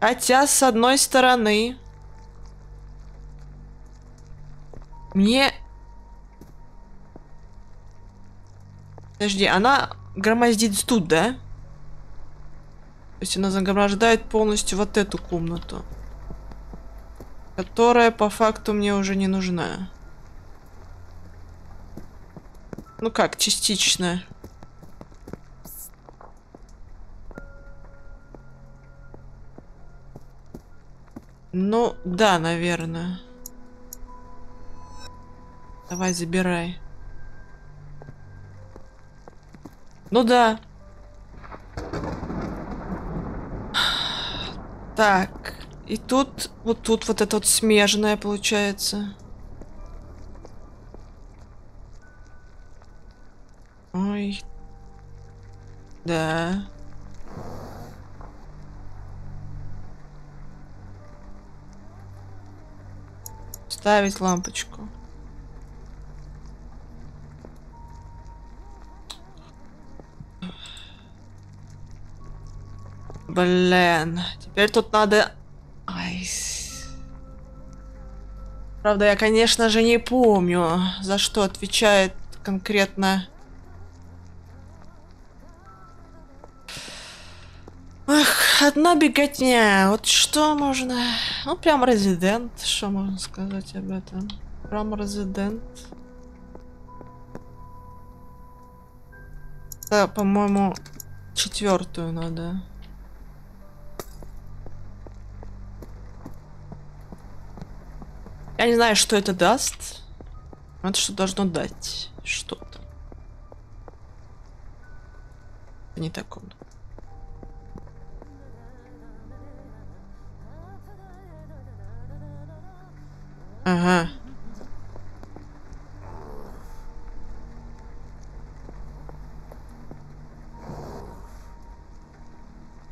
Хотя, с одной стороны... Мне... Подожди, она громоздит тут, да? То есть она загромождает полностью вот эту комнату. Которая по факту мне уже не нужна. Ну как, частично. Ну, да, наверное. Давай, забирай. Ну да. Так. И тут, вот тут вот это вот смежное получается. Ой. Да. Ставить лампочку. Блин, теперь тут надо... Ай. Правда, я, конечно же, не помню, за что отвечает конкретно... Эх, одна беготня. Вот что можно... Ну, прям резидент. Что можно сказать об этом? Прям резидент. Да, по-моему, четвертую надо. Я не знаю, что это даст. Это что должно дать что-то. Не так он. Ага.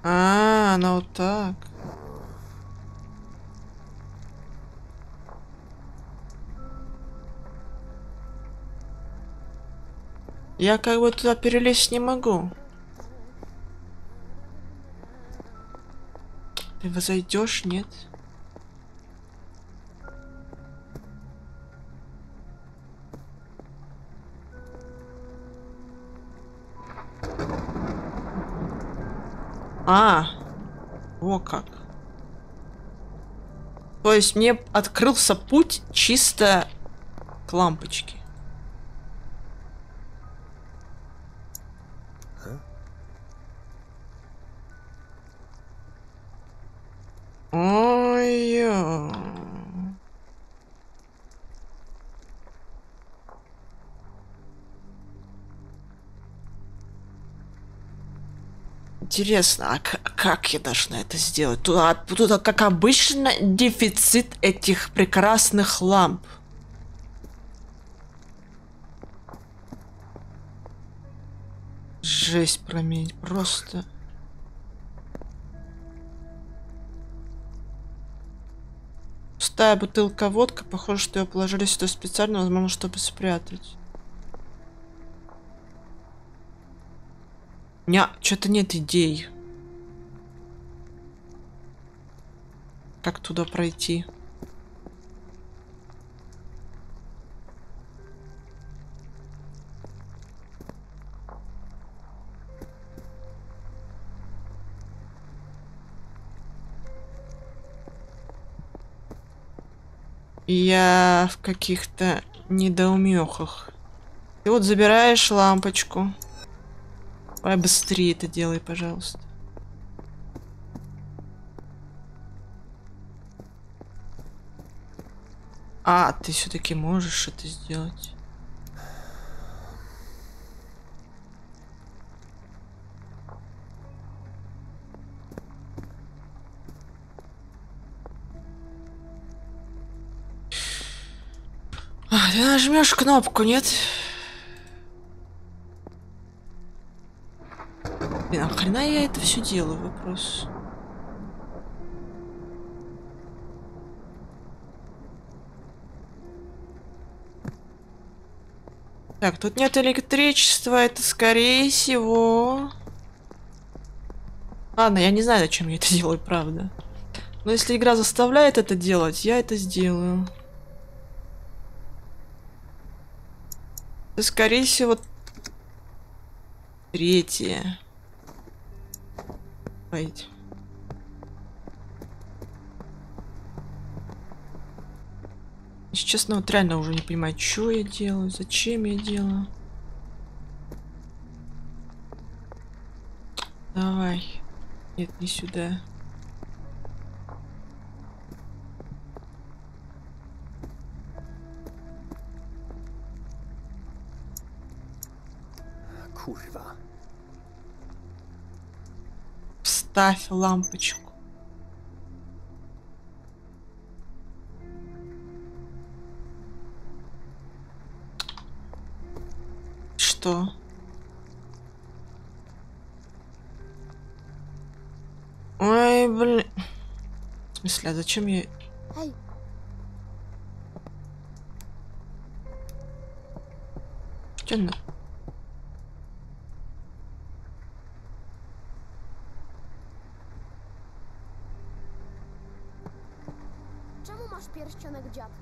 А, она вот так. Я как бы туда перелезть не могу. Ты возойдешь, нет? А, о как. То есть мне открылся путь чисто к лампочке. Интересно, а как я должна это сделать? Тут, а, тут, как обычно, дефицит этих прекрасных ламп. Жесть променить, просто. Пустая бутылка водка, похоже, что ее положили сюда специально, возможно, чтобы спрятать. Ня, что-то нет идей. Как туда пройти? Я в каких-то недоумехах. Ты вот забираешь лампочку. Давай быстрее это делай, пожалуйста. А, ты все-таки можешь это сделать. А, ты нажмешь кнопку, нет? Хрена я это все делаю? Вопрос. Так, тут нет электричества, это скорее всего... Ладно, я не знаю, зачем я это [LAUGHS] делаю, правда. Но если игра заставляет это делать, я это сделаю. Это, скорее всего, третье. Пойдем. Если честно, вот реально уже не понимаю, что я делаю, зачем я делаю. Давай. Нет, не сюда. Вставь лампочку. Что? Ой, блин. В смысле, а зачем я... Ej, Что на...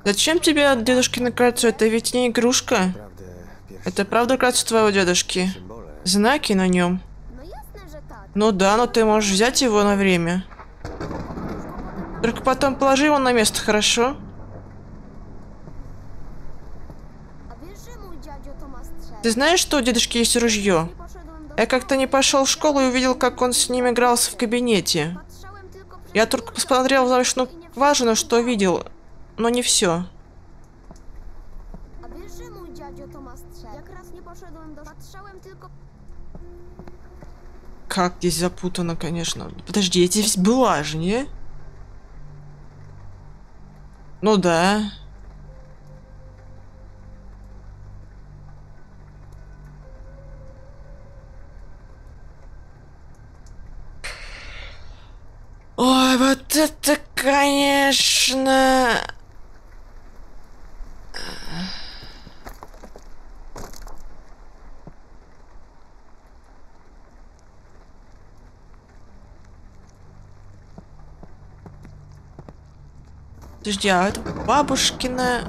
Зачем тебе от дедушки кольцо? Это ведь не игрушка. Это правда кольцо твоего дедушки? Знаки на нем. Ну да, но ты можешь взять его на время. Только потом положи его на место, хорошо? Ты знаешь, что у дедушки есть ружье? Я как-то не пошел в школу и увидел, как он с ним игрался в кабинете. Я только посмотрел в замочную важно, что видел, но не все. Как здесь запутано, конечно. Подожди, я здесь была же, не? Ну да. Ой, вот это, конечно... Подожди, а это бабушкина...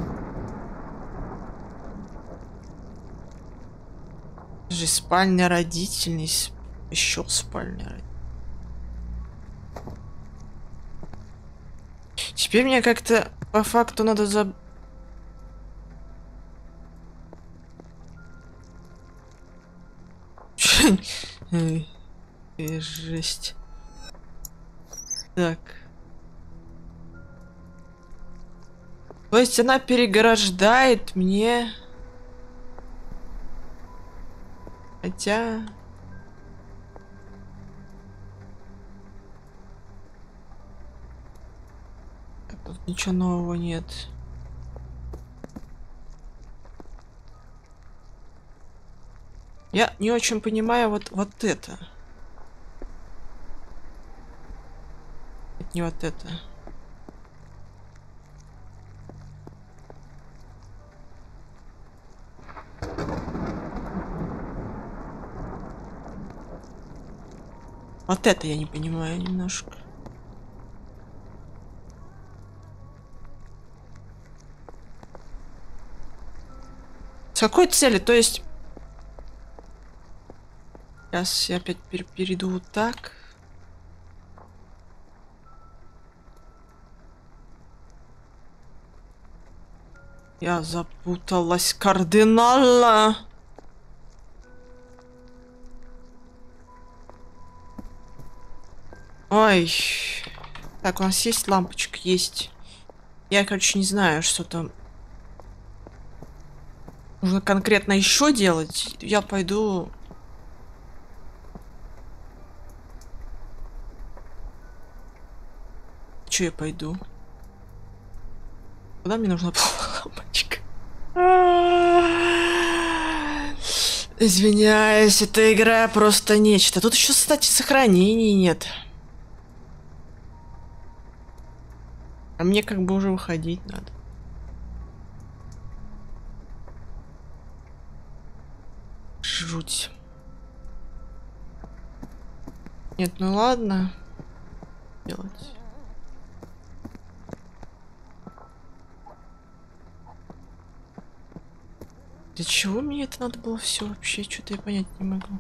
Же спальня родительниц. Еще спальня. Теперь мне как-то по факту надо за... [LAUGHS] Жесть. Так. То есть она переграждает мне... Хотя... Так, Тут ничего нового нет. Я не очень понимаю вот, вот это. Это не вот это. Вот это я не понимаю немножко. С какой цели? То есть... Сейчас я опять пер- перейду вот так. Я запуталась кардинально. Ой. Так, у нас есть лампочка? Есть. Я, короче, не знаю, что там. Нужно конкретно еще делать. Я пойду... Че я пойду? Куда мне нужна [LAUGHS] лампочка? Извиняюсь, эта игра просто нечто. Тут еще, кстати, сохранений нет. А мне как бы уже выходить надо. Жуть. Нет, ну ладно. Делать. Для чего мне это надо было все вообще? Что-то я понять не могу.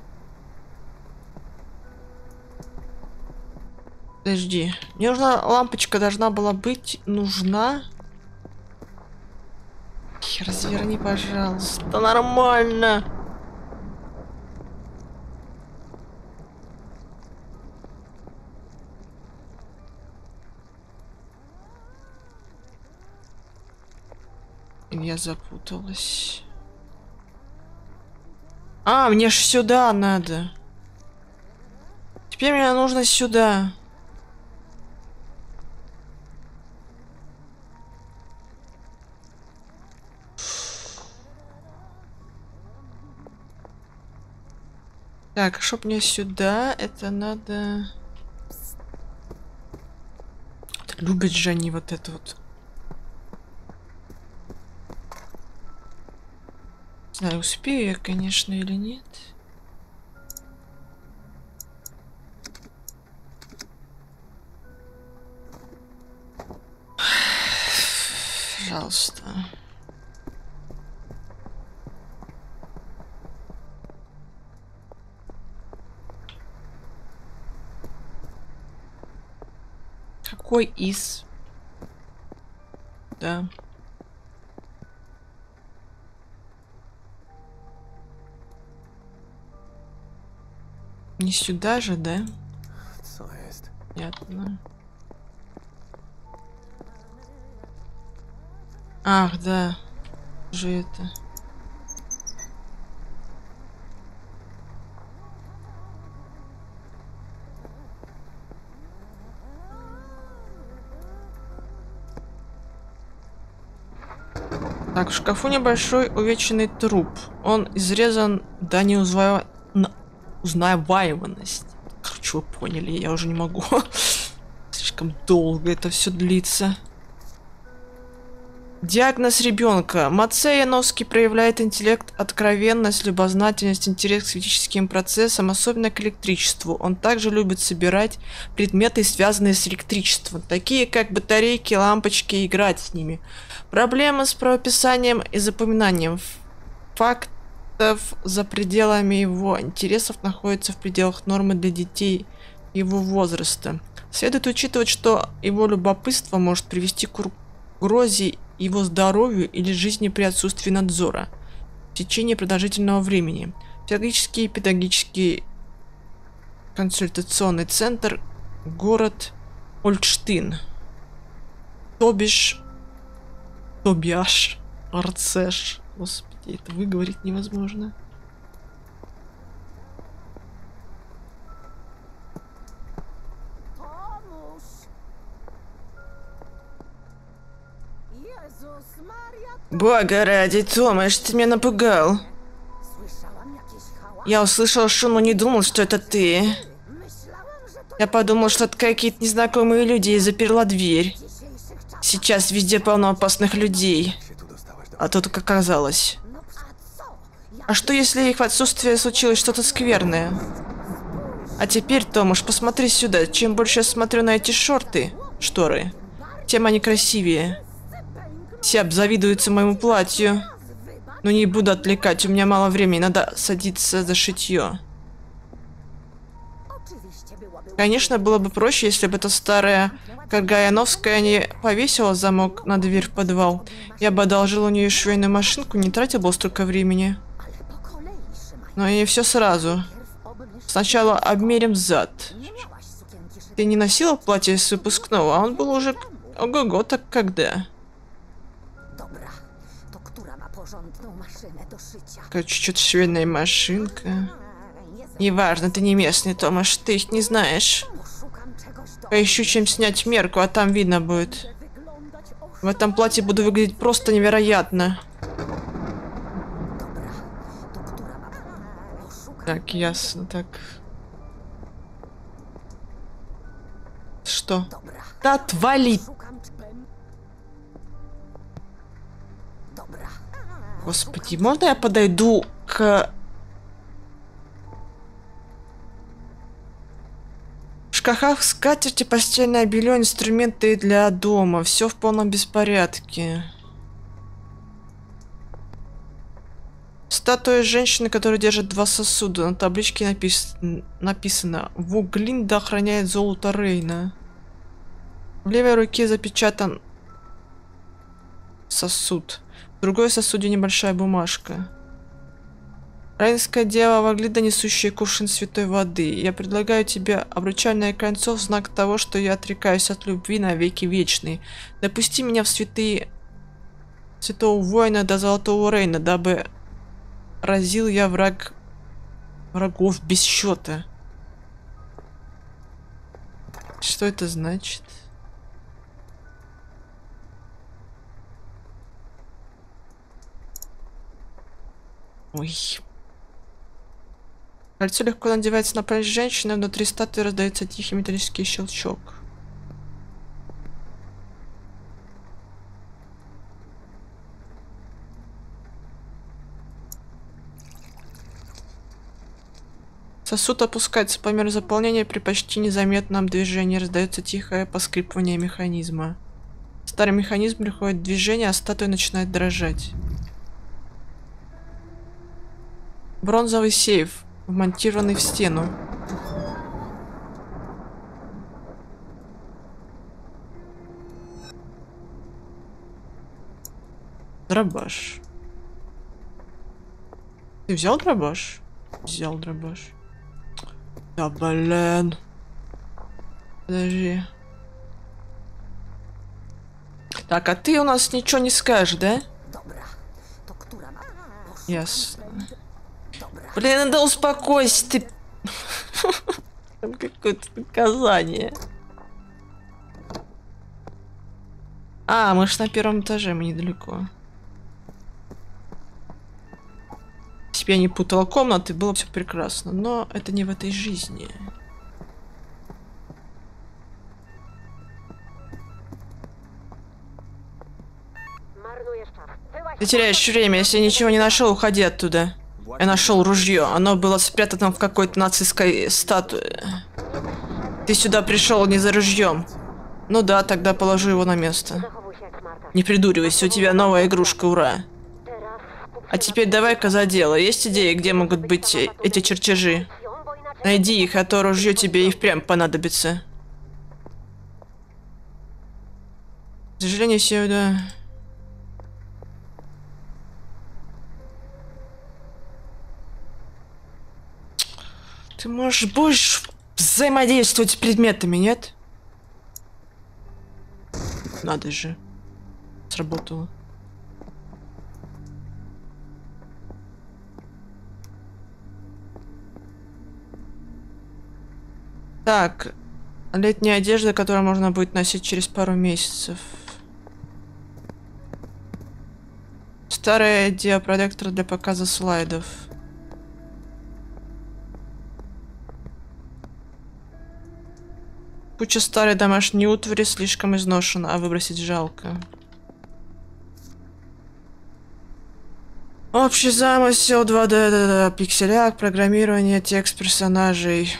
Подожди. Мне нужна лампочка должна была быть нужна. Разверни, пожалуйста. Нормально. Я запуталась. А, мне ж сюда надо. Теперь мне нужно сюда. Так, чтоб мне сюда, это надо... Любят же они вот это вот. Не успею я, конечно, или нет. Пожалуйста. Какой из? Да. Не сюда же, да? Понятно. Ах, да. Же это. Так, в шкафу небольшой увеченный труп. Он изрезан до неузнава... на- узнаваемости. Короче, вы поняли, я уже не могу. [LAUGHS] Слишком долго это все длится. Диагноз ребенка. Мацея Носки проявляет интеллект, откровенность, любознательность, интерес к физическим процессам, особенно к электричеству. Он также любит собирать предметы, связанные с электричеством, такие как батарейки, лампочки, играть с ними. Проблемы с правописанием и запоминанием фактов за пределами его интересов находятся в пределах нормы для детей его возраста. Следует учитывать, что его любопытство может привести к угрозе его здоровью или жизни при отсутствии надзора в течение продолжительного времени. Психологический и педагогический консультационный центр, город Ольштин. Тобиш, Тобиаш, Арцеш. Господи, это выговорить невозможно. Бога ради, Томаш, ты меня напугал. Я услышал шум, но не думал, что это ты. Я подумал, что это какие-то незнакомые люди и заперла дверь. Сейчас везде полно опасных людей. А тут как оказалось. А что если их отсутствие случилось что-то скверное? А теперь, Томаш, посмотри сюда. Чем больше я смотрю на эти шорты, шторы, тем они красивее. Все обзавидуются моему платью. Но не буду отвлекать, у меня мало времени, надо садиться за шитье. Конечно, было бы проще, если бы эта старая Каргаяновская не повесила замок на дверь в подвал. Я бы одолжил у нее швейную машинку, не тратил бы столько времени. Но и все сразу. Сначала обмерим зад. Ты не носила платье с выпускного, а он был уже... Ого-го, так когда? Короче, что-то швейная машинка. Неважно, ты не местный, Томаш, ты их не знаешь. Поищу чем снять мерку, а там видно будет. В этом платье буду выглядеть просто невероятно. Так, ясно, так. Что? Да отвали! Господи, можно я подойду к... В шкафах скатерти, постельное белье, инструменты для дома. Все в полном беспорядке. Статуя женщины, которая держит два сосуда. На табличке напис... написано «Вуглинда охраняет золото Рейна». В левой руке запечатан сосуд. В другой сосуде небольшая бумажка. Райнская дева Ваглида, несущая кувшин святой воды. Я предлагаю тебе обручальное кольцо в знак того, что я отрекаюсь от любви на веки вечные. Допусти меня в святые святого воина до золотого Рейна, дабы разил я враг врагов без счета. Что это значит? Ой. Кольцо легко надевается на палец женщины, внутри статуи раздается тихий металлический щелчок. Сосуд опускается по мере заполнения при почти незаметном движении. Раздается тихое поскрипывание механизма. Старый механизм приходит в движение, а статуя начинает дрожать. Бронзовый сейф, вмонтированный в стену. Дробаш. Ты взял дробаш? Взял дробаш. Да блин. Подожди. Так, а ты у нас ничего не скажешь, да? Dobra, Блин, да успокойся ты. [LAUGHS] Какое-то наказание. А, мы ж на первом этаже, мы недалеко. Если не путала комнаты, было все прекрасно. Но это не в этой жизни. Ты теряешь время. Если ничего не нашел, уходи оттуда. Я нашел ружье. Оно было спрятано в какой-то нацистской статуе. Ты сюда пришел не за ружьем. Ну да, тогда положу его на место. Не придуривайся, у тебя новая игрушка, ура. А теперь давай-ка за дело. Есть идеи, где могут быть эти чертежи? Найди их, а то ружье тебе и впрямь понадобится. К сожалению, сюда... Ты можешь, будешь взаимодействовать с предметами, нет? Надо же. Сработало. Так, летняя одежда, которую можно будет носить через пару месяцев. Старый диапроектор для показа слайдов. Куча старой домашней утвари слишком изношена, а выбросить жалко. Общий замысел 2D, да, да, да, пикселяк, программирование, текст персонажей.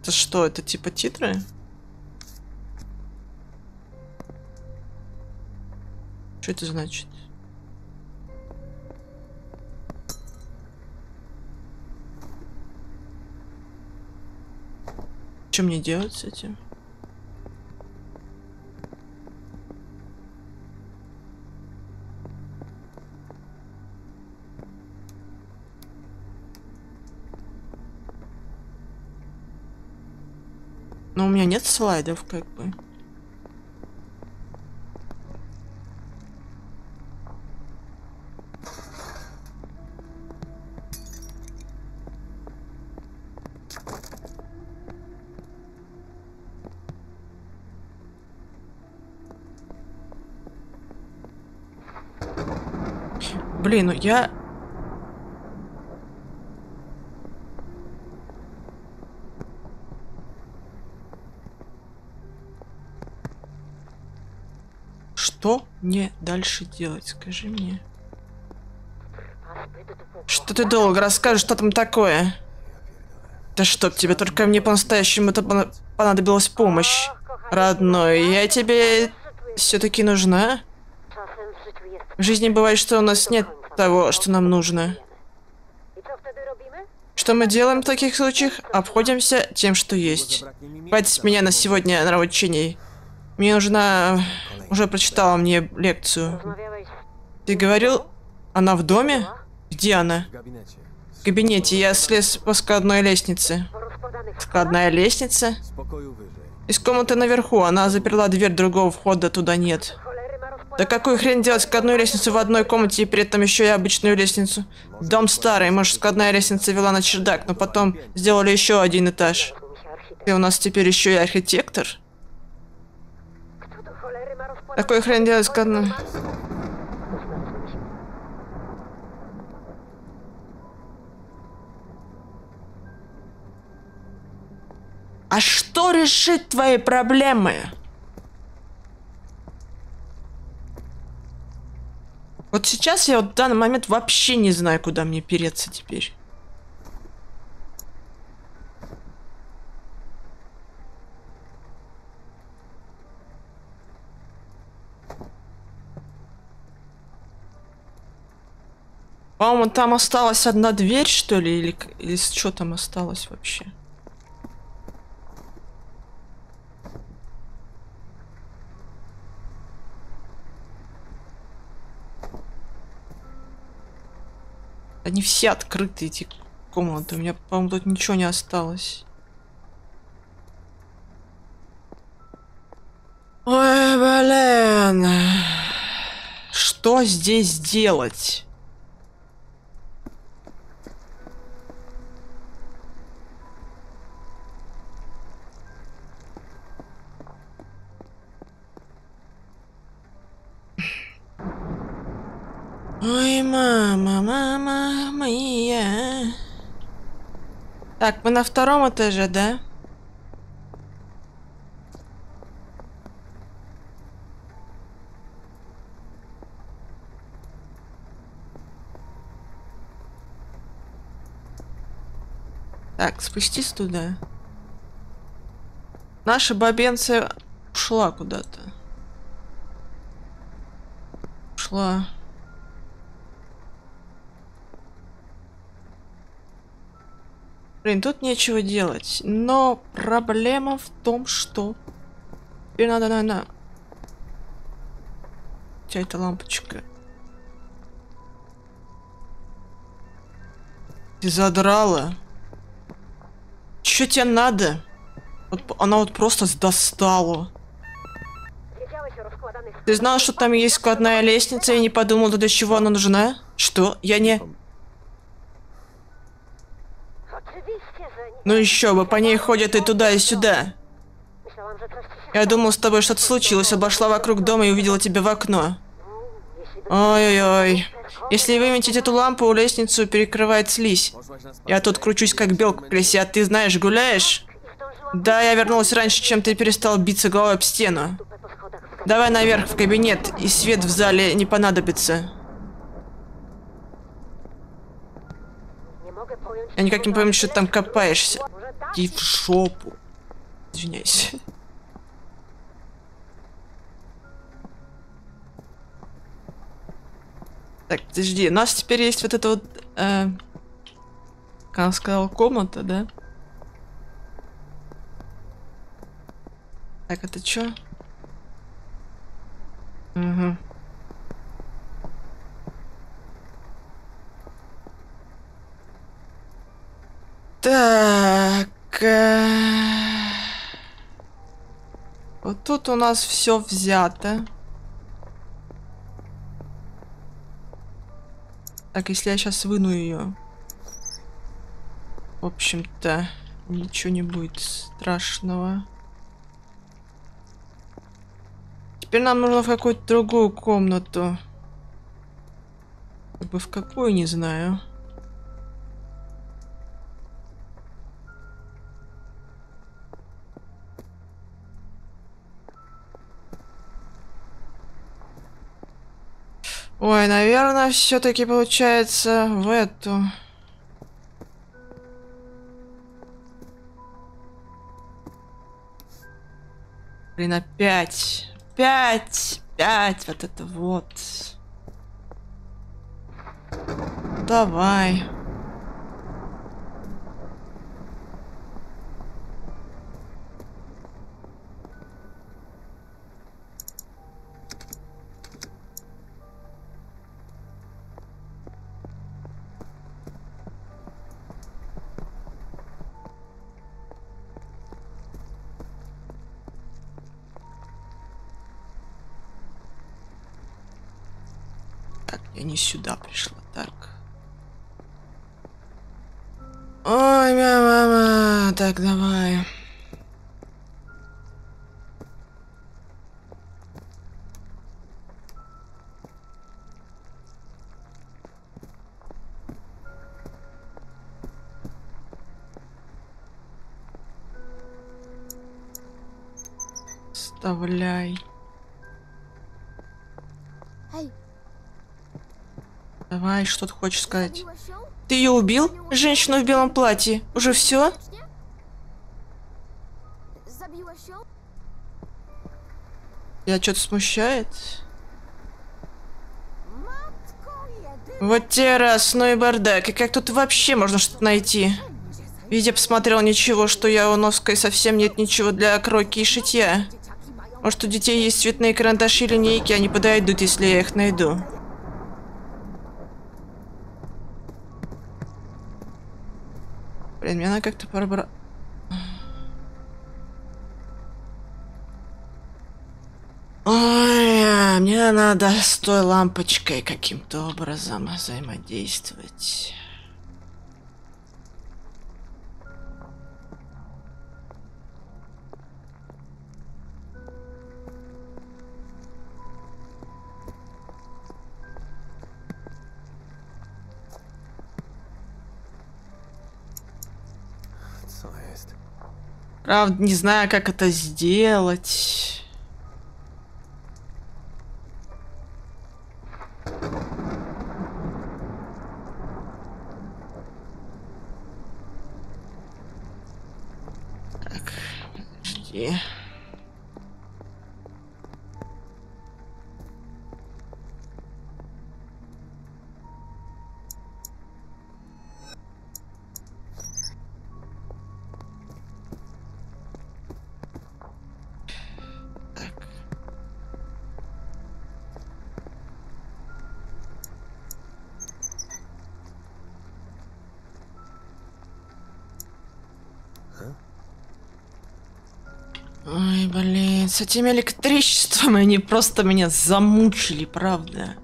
Это что, это типа титры? Что это значит? Что мне делать с этим? Но у меня нет слайдов, как бы. Блин, ну я... Что мне дальше делать, скажи мне. Что ты долго расскажешь, что там такое? Да чтоб тебе, только мне по-настоящему это пона- понадобилась помощь. Родной, я тебе все-таки нужна? В жизни бывает, что у нас нет того, что нам нужно. Что мы делаем в таких случаях? Обходимся тем, что есть. Хватит с меня на сегодня нравоучений. Мне нужна... Уже прочитала мне лекцию. Ты говорил, она в доме? Где она? В кабинете. Я слез по складной лестнице. Складная лестница? Из комнаты наверху. Она заперла дверь, другого входа туда нет. Да какую хрень делать складную лестницу в одной комнате и при этом еще и обычную лестницу? Дом старый, может складная лестница вела на чердак, но потом сделали еще один этаж. И у нас теперь еще и архитектор. Какую хрень делать складную... А что решит твои проблемы? Вот сейчас я вот в данный момент вообще не знаю, куда мне переться теперь. По-моему, там осталась одна дверь, что ли, или, или что там осталось вообще? Они все открыты, эти комнаты. У меня, по-моему, тут ничего не осталось. Ой, блин. Что здесь делать? Ой, мама, мама моя. Так, мы на втором этаже, да? Так, спустись туда. Наша бабенция ушла куда-то. Ушла. Блин, тут нечего делать. Но проблема в том, что... Теперь надо, наверное... Тебя эта лампочка. Ты задрала. Чё тебе надо? Вот она вот просто достала. Ты знал, что там есть складная лестница и не подумал, для чего она нужна? Что? Я не... Oczywiście, że nie. Ну еще бы, по ней ходят и туда, и сюда. Я думал, с тобой что-то случилось, обошла вокруг дома и увидела тебя в окно. Ой-ой-ой. Если выметить эту лампу, лестницу перекрывает слизь. Я тут кручусь как белка в колесе, а ты знаешь, гуляешь? Да, я вернулась раньше, чем ты перестал биться головой об стену. Давай наверх в кабинет, и свет в зале не понадобится. Я никак не пойму, что ты там копаешься. Иди в шопу. Извиняюсь. Так, подожди, у нас теперь есть вот эта вот, э, как он сказал, комната, да? Так, это чё? Угу. Так. э, Вот тут у нас все взято. Так, если я сейчас выну ее. В общем-то, ничего не будет страшного. Теперь нам нужно в какую-то другую комнату. Как бы в какую, не знаю. Ой, наверное, все-таки получается в эту. Блин, опять. Пять. Пять. Вот это вот. Давай. Сюда пришла, так. Ой, моя мама. Так, давай. Вставляй. Давай, что ты хочешь сказать? Ты ее убил? Женщину в белом платье. Уже все? Я что-то смущает? Вот те раз, ну и бардак. И как тут вообще можно что-то найти? Везде посмотрел ничего, что я у Носка и совсем нет ничего для кройки и шитья. Может, у детей есть цветные карандаши и линейки, они подойдут, если я их найду. Надо как-то пробра... Ой, мне надо с той лампочкой каким-то образом взаимодействовать. Правда, не знаю, как это сделать. С этим электричеством они просто меня замучили, правда.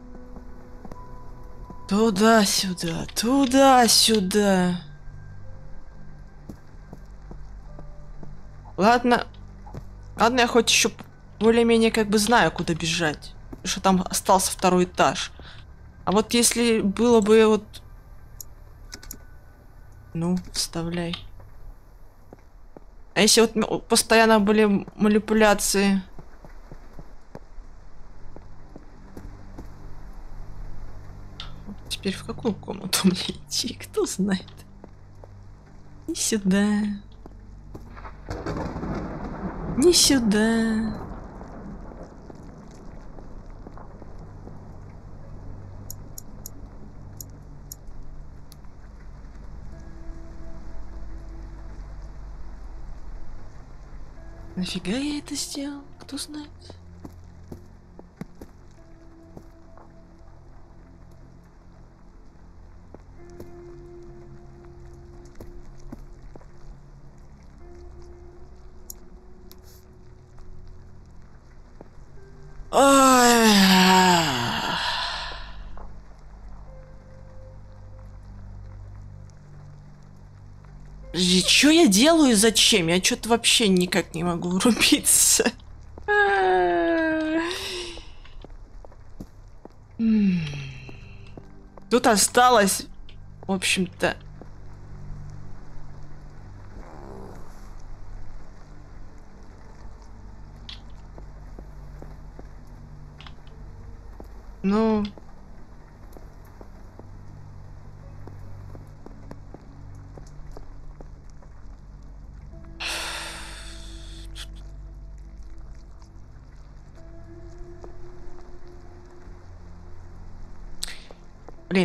Туда-сюда, туда-сюда. Ладно. Ладно, я хоть еще более-менее как бы знаю, куда бежать. Что там остался второй этаж. А вот если было бы вот... Ну, вставляй. А если вот постоянно были манипуляции? Теперь в какую комнату [LAUGHS] мне идти? Кто знает? Не сюда. Не сюда. Нафига я это сделал? Кто знает? Делаю и зачем? Я что-то вообще никак не могу [LAUGHS] врубиться. Тут осталось, в общем-то... Ну... Блин,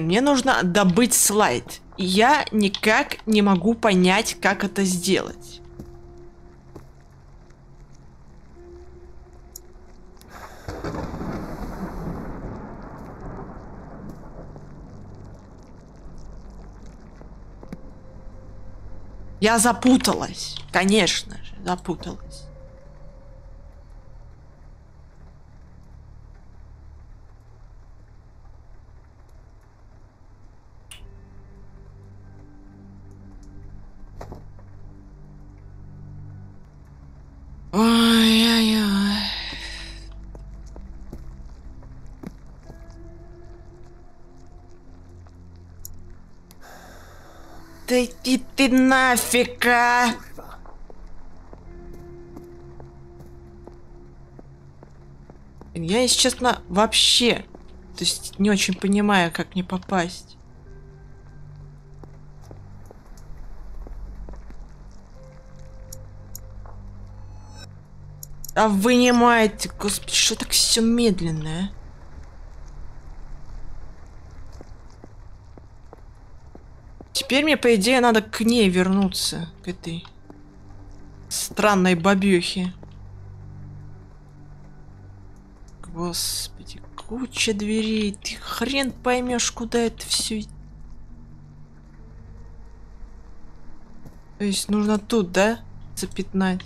мне нужно добыть слайд. Я никак не могу понять, как это сделать. Я запуталась. Конечно же, запуталась. Иди ты нафиг, а! Я, если честно, вообще, то есть не очень понимаю, как мне попасть. А вынимайте, господи, что так все медленно, Теперь мне, по идее, надо к ней вернуться, к этой странной бабюхе. Господи, куча дверей, ты хрен поймешь, куда это все. То есть нужно тут, да, запятнать?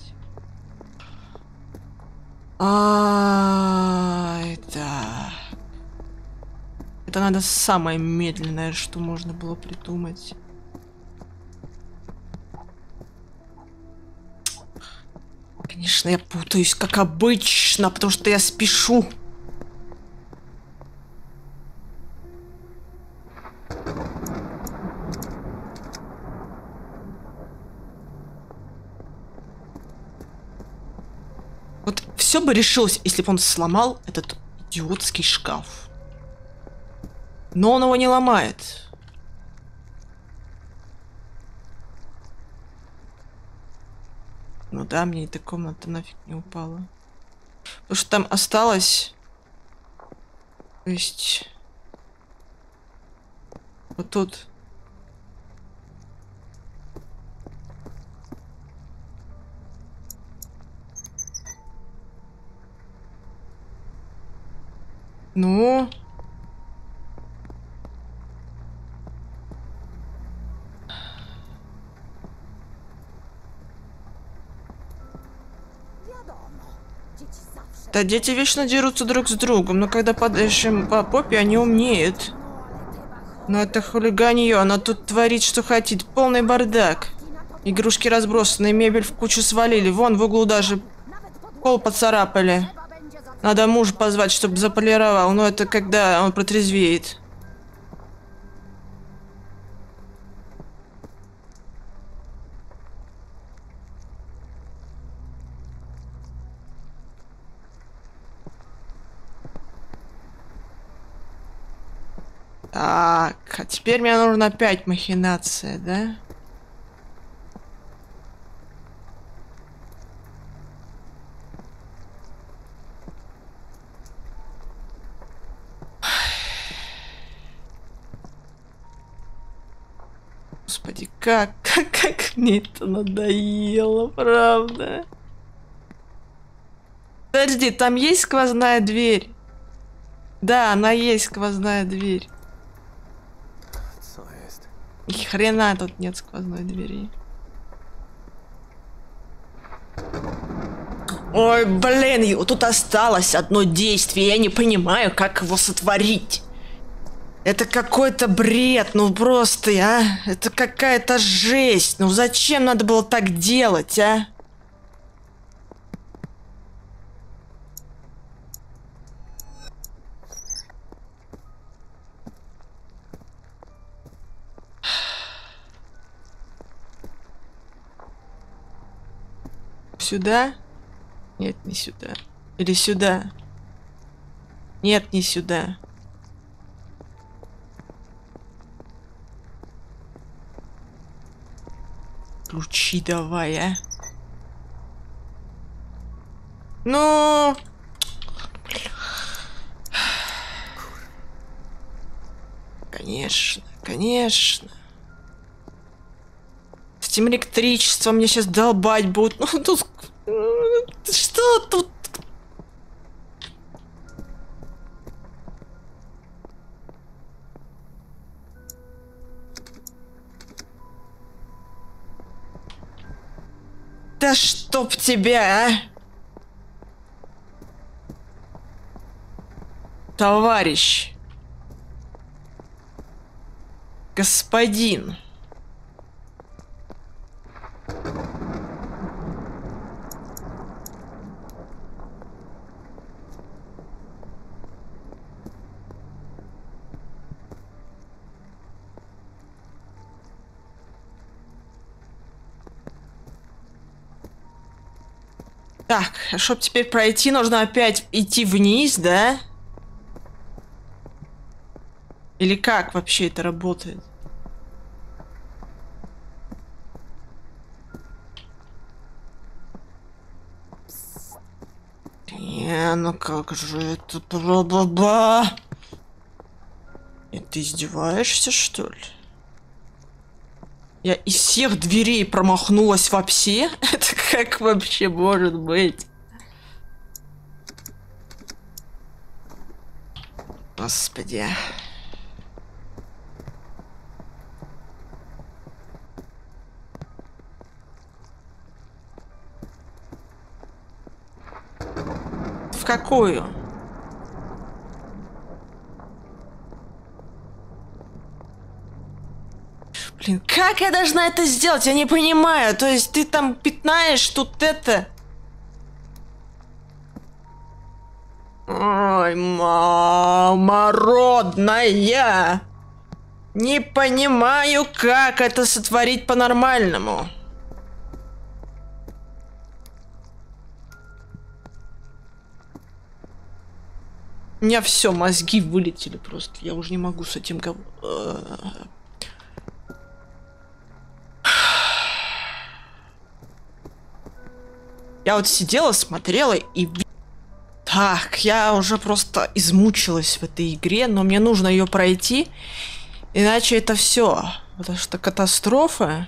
А, это... Это надо самое медленное, что можно было придумать. Конечно, я путаюсь, как обычно, потому что я спешу. Вот все бы решилось, если бы он сломал этот идиотский шкаф. Но он его не ломает. Ну да, мне эта комната нафиг не упала. Потому что там осталось... То есть... Вот тут. Ну... Да дети вечно дерутся друг с другом, но когда подаешь им по попе, они умнеют. Но это хулиганье, она тут творит, что хотит. Полный бардак. Игрушки разбросаны, мебель в кучу свалили. Вон в углу даже пол поцарапали. Надо мужа позвать, чтобы заполировал. Но это когда он протрезвеет. Так, а теперь мне нужно опять махинация, да? Господи, как, [LAUGHS] как, как мне это надоело, правда? Подожди, там есть сквозная дверь? Да, она есть сквозная дверь. Ни хрена тут нет сквозной двери. Ой, блин, тут осталось одно действие, я не понимаю, как его сотворить. Это какой-то бред, ну просто, а? Это какая-то жесть. Ну зачем надо было так делать, а? Сюда? Нет, не сюда. Или сюда? Нет, не сюда. Ключи давай, а. Ну... Конечно, конечно. С этим электричеством мне сейчас долбать будут. [LAUGHS] Ну тут... Что тут? Да чтоб тебя, а! Товарищ. Господин. Так, чтобы теперь пройти, нужно опять идти вниз, да? Или как вообще это работает? Не, ну как же это бла-бла-бла? И ты издеваешься, что ли? Я из всех дверей промахнулась вообще? [LAUGHS] Это как вообще может быть? Господи. В какую? Блин, как я должна это сделать? Я не понимаю. То есть ты там пятнаешь тут это... Ой, мама родная! Не понимаю, как это сотворить по-нормальному. У меня все, мозги вылетели просто. Я уже не могу с этим гов... э, Я вот сидела, смотрела и... Так, я уже просто измучилась в этой игре, но мне нужно ее пройти, иначе это все. Потому что катастрофа.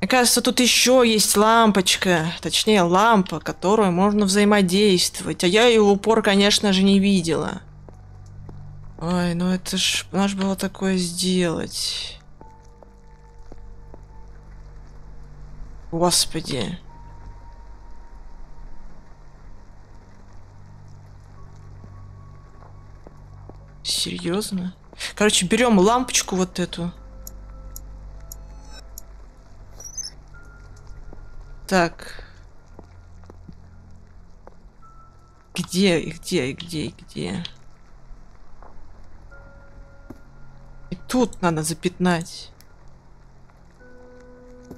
Мне кажется, тут еще есть лампочка, точнее лампа, которую можно взаимодействовать. А я ее в упор, конечно же, не видела. Ой, ну это ж... Надо было такое сделать. Господи. Серьезно? Короче, берем лампочку вот эту. Так. Где, где, где, где? И тут надо запятнать.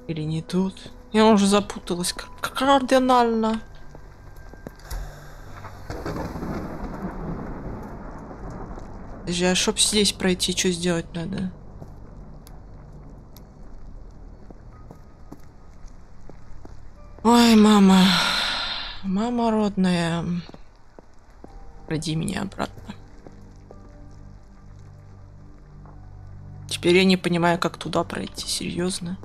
Или не тут? Я уже запуталась кар- кардинально. Подожди, а чтоб здесь пройти, что сделать надо? Ой, мама. Мама родная. Роди меня обратно. Теперь я не понимаю, как туда пройти, серьезно.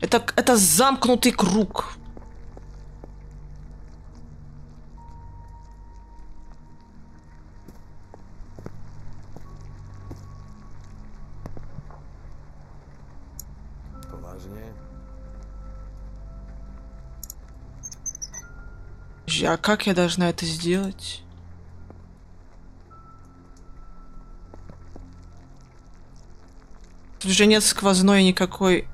Это, это замкнутый круг. Подожди, А как я должна это сделать? Тут же нет сквозной никакой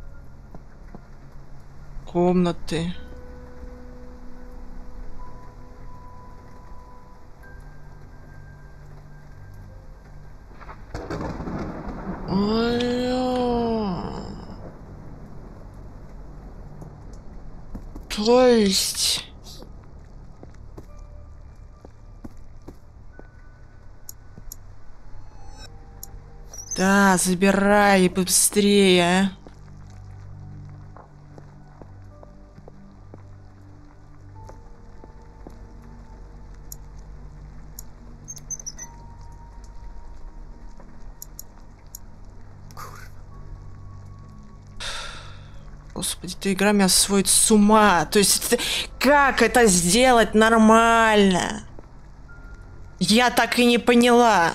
комнаты. То есть... Да, забирай быстрее. а. Господи, эта игра меня сводит с ума. То есть, это- как это сделать нормально? Я так и не поняла.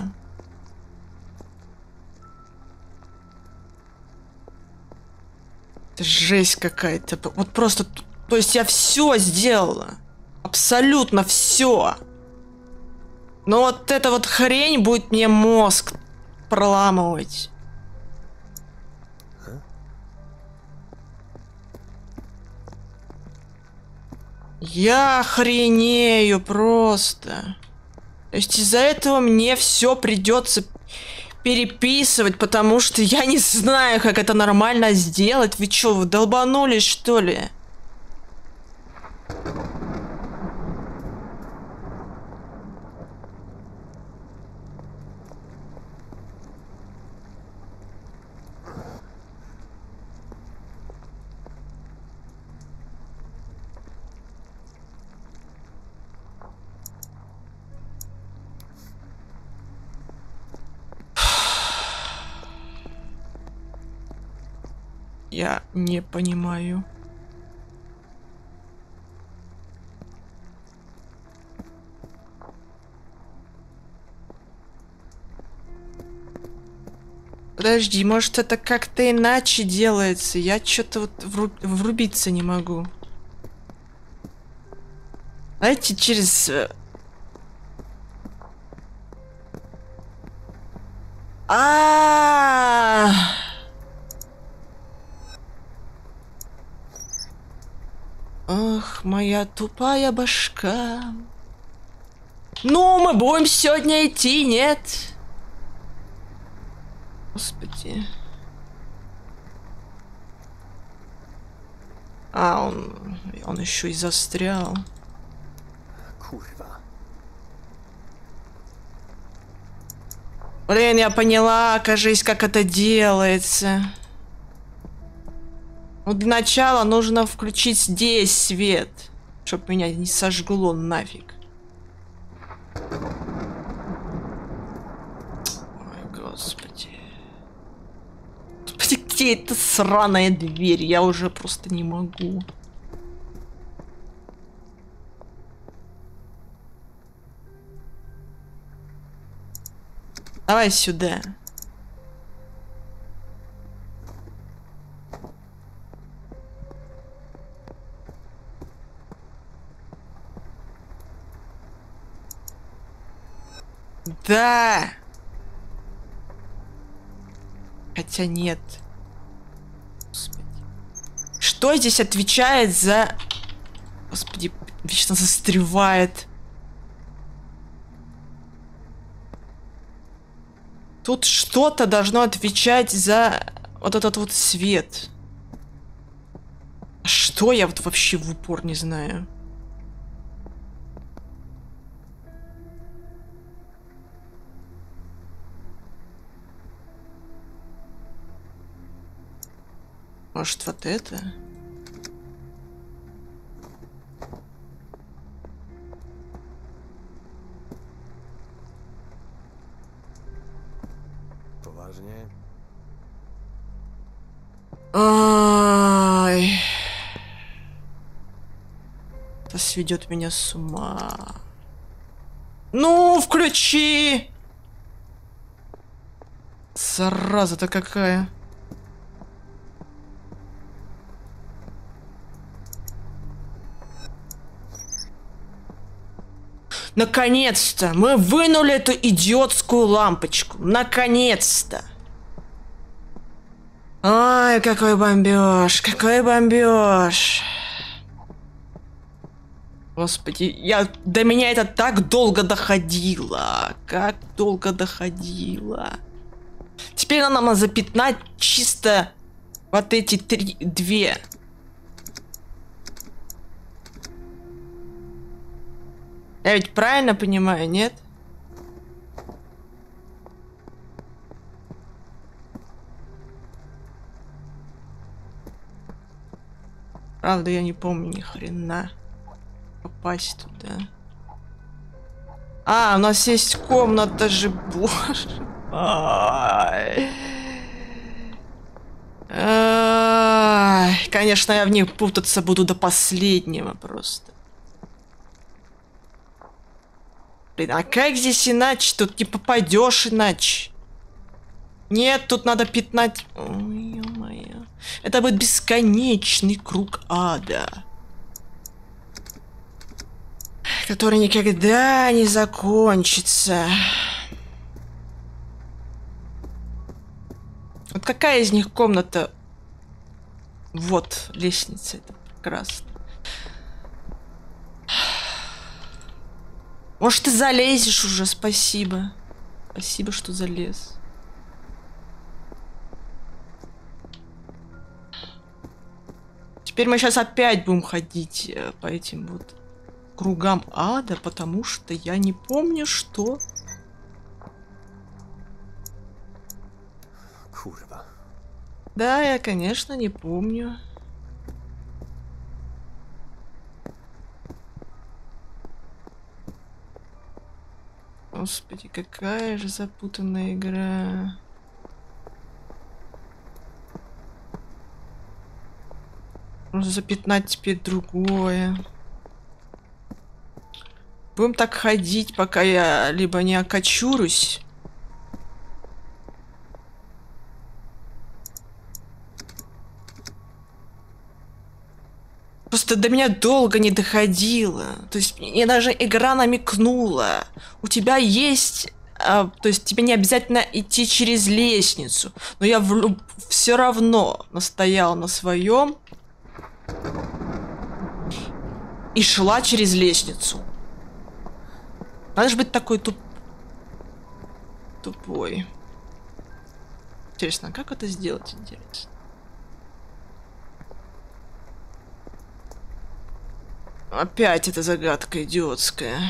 Это жесть какая-то. Вот просто... То есть я все сделала. Абсолютно все. Но вот эта вот хрень будет мне мозг проламывать. Я охренею просто. То есть из-за этого мне все придется переписывать, потому что я не знаю, как это нормально сделать. Вы что, вы долбанулись, что ли? Я не понимаю. Подожди, может это как-то иначе делается? Я что-то вот вру- врубиться не могу. Знаете, через... э, А, Ах, моя тупая башка. Ну, мы будем сегодня идти, нет? Господи. А, он, он еще и застрял. Блин, я поняла, кажись, как это делается. Ну, для начала нужно включить здесь свет. Чтоб меня не сожгло нафиг. Ой, господи. Господи, где эта сраная дверь? Я уже просто не могу. Давай сюда. Да. Хотя нет. Господи. Что здесь отвечает за... Господи, вечно застревает. Тут что-то должно отвечать за вот этот вот свет. Что я вот вообще в упор не знаю. Может, вот это? Поважнее. Ай. Это сведет меня с ума. Ну, включи! Зараза-то какая. Наконец-то! Мы вынули эту идиотскую лампочку. Наконец-то! Ай, какой бомбеж, какой бомбеж. Господи, я до меня это так долго доходило. Как долго доходило. Теперь нам надо запятнать чисто вот эти три, две. Я ведь правильно понимаю, нет? Правда, я не помню ни хрена. Попасть туда. А, у нас есть комната же, боже. Ай. Ай, Конечно, я в них путаться буду до последнего просто. Блин, а как здесь иначе? Тут не попадешь иначе. Нет, тут надо пятнать. Ой, ё-моё. Это будет бесконечный круг ада. Который никогда не закончится. Вот какая из них комната? Вот, лестница, это прекрасно. Может, ты залезешь уже, спасибо. Спасибо, что залез. Теперь мы сейчас опять будем ходить э, по этим вот кругам ада, потому что я не помню, что... Kurwa. Да, я, конечно, не помню. Господи, какая же запутанная игра. Нужно запятнать теперь другое. Будем так ходить, пока я либо не окочурюсь. Просто до меня долго не доходило. То есть мне даже игра намекнула. У тебя есть... а, то есть тебе не обязательно идти через лестницу. Но я все равно настояла на своем. И шла через лестницу. Надо же быть такой туп... тупой. Интересно, как это сделать, интересно? Опять эта загадка идиотская.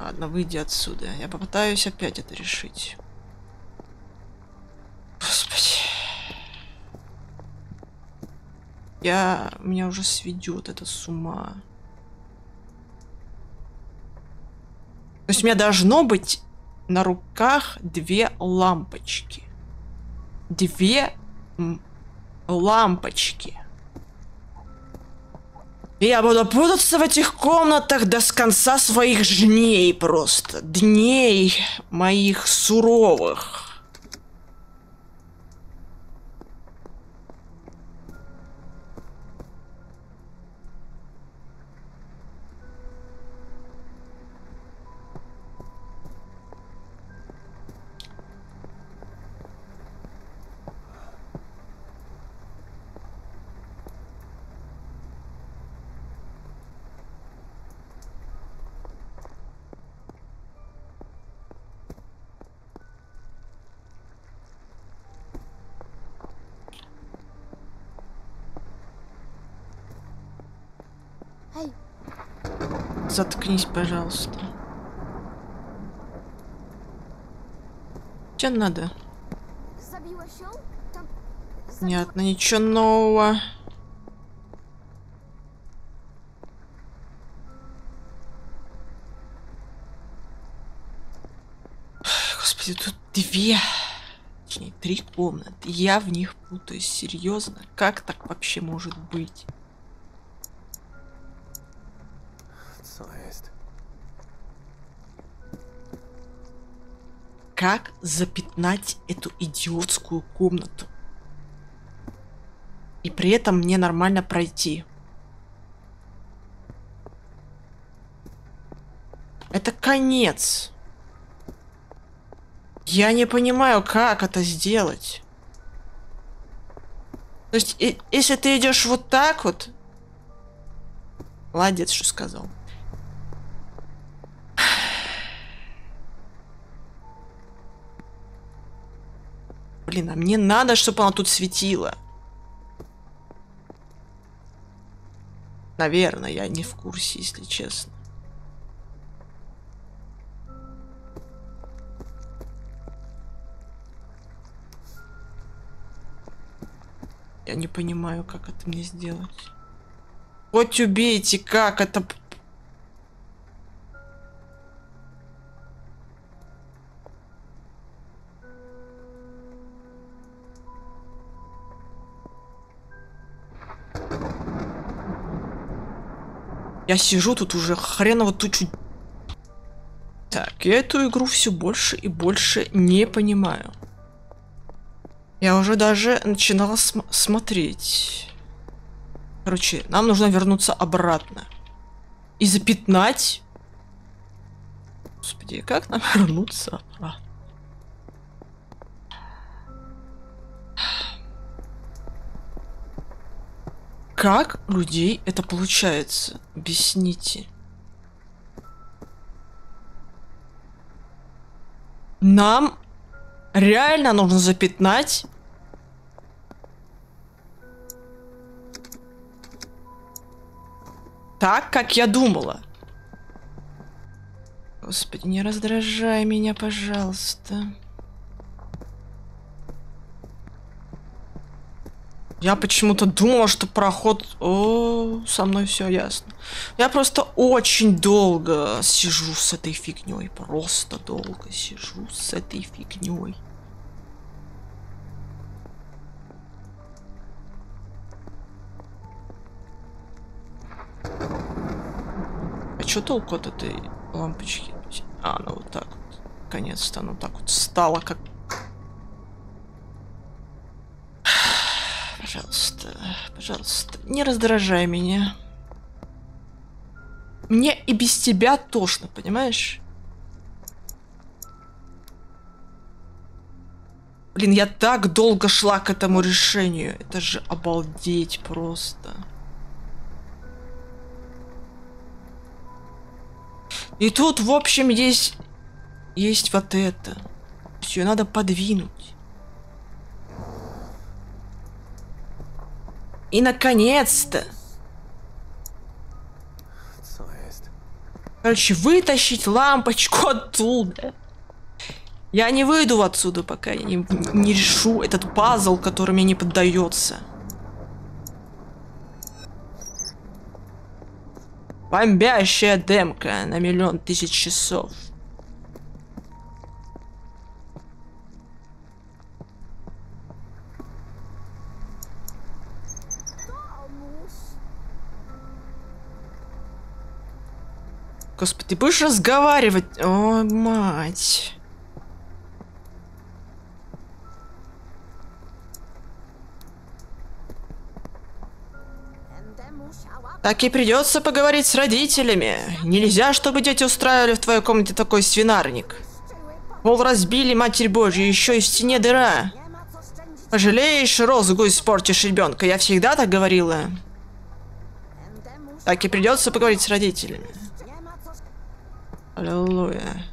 Ладно, выйди отсюда. Я попытаюсь опять это решить. Господи. Я... Меня уже сведет это с ума. То есть у меня должно быть на руках две лампочки. Две лампочки. Я буду путаться в этих комнатах до конца своих дней просто. Дней моих суровых. Заткнись, пожалуйста. Че надо? Понятно, ничего нового. Господи, тут две, точнее, три комнаты. Я в них путаюсь, серьезно. Как так вообще может быть? Как запятнать эту идиотскую комнату? И при этом мне нормально пройти. Это конец. Я не понимаю, как это сделать. То есть, и- если ты идешь вот так вот... Молодец, что сказал. Блин, а мне надо, чтобы она тут светила. Наверное, я не в курсе, если честно. Я не понимаю, как это мне сделать. Хоть убейте, как это... Я сижу тут уже хреново тучу. Так, я эту игру все больше и больше не понимаю. Я уже даже начинала см- смотреть. Короче, нам нужно вернуться обратно. И запятнать. Господи, как нам [LAUGHS] вернуться обратно? Как людей это получается? Объясните. Нам реально нужно запятнать так, как я думала. Господи, не раздражай меня, пожалуйста. Я почему-то думала, что проход... О, со мной все ясно. Я просто очень долго сижу с этой фигней. Просто долго сижу с этой фигней. А что толку от этой лампочки? А, ну вот так вот. Наконец-то оно так вот стало, как Пожалуйста, пожалуйста, не раздражай меня. Мне и без тебя тошно, понимаешь? Блин, я так долго шла к этому решению. Это же обалдеть просто. И тут, в общем, есть... Есть вот это. Все, надо подвинуть. И наконец-то! Короче, вытащить лампочку оттуда. Я не выйду отсюда, пока я не, не решу этот пазл, который мне не поддается. Бомбящая демка на миллион тысяч часов. Господи, ты будешь разговаривать? О, мать. Так и придется поговорить с родителями. Нельзя, чтобы дети устраивали в твоей комнате такой свинарник. Пол разбили, Матерь Божья, еще и в стене дыра. Пожалеешь, розгу испортишь ребенка. Я всегда так говорила. Так и придется поговорить с родителями. Аллилуйя.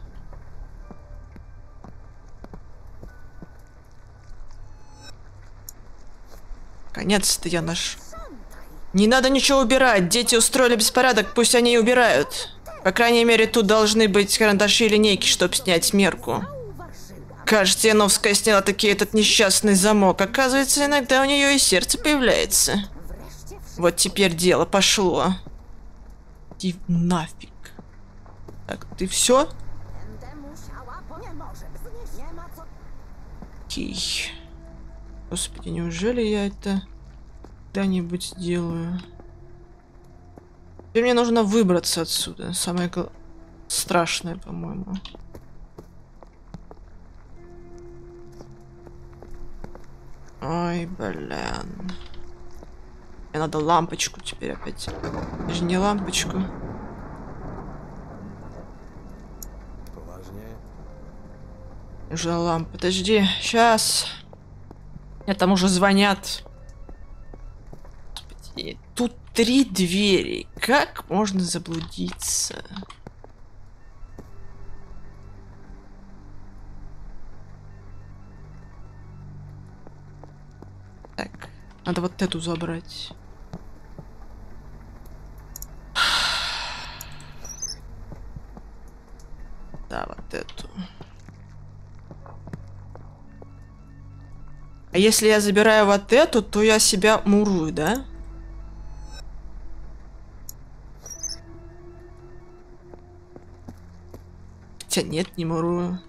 Наконец-то я наш... Не надо ничего убирать. Дети устроили беспорядок, пусть они и убирают. По крайней мере, тут должны быть карандаши и линейки, чтобы снять мерку. Кажется, Яновская сняла таки этот несчастный замок. Оказывается, иногда у нее и сердце появляется. Вот теперь дело пошло. Иди нафиг. Так, ты все? Окей. Господи, неужели я это когда-нибудь сделаю? Теперь мне нужно выбраться отсюда. Самое страшное, по-моему. Ой, блин. Мне надо лампочку теперь опять. Даже не лампочку. Лампа. Подожди, сейчас. Мне там уже звонят. Тут три двери. Как можно заблудиться? Так, надо вот эту забрать. А если я забираю вот эту, то я себя мурую, да? Хотя нет, не мурую.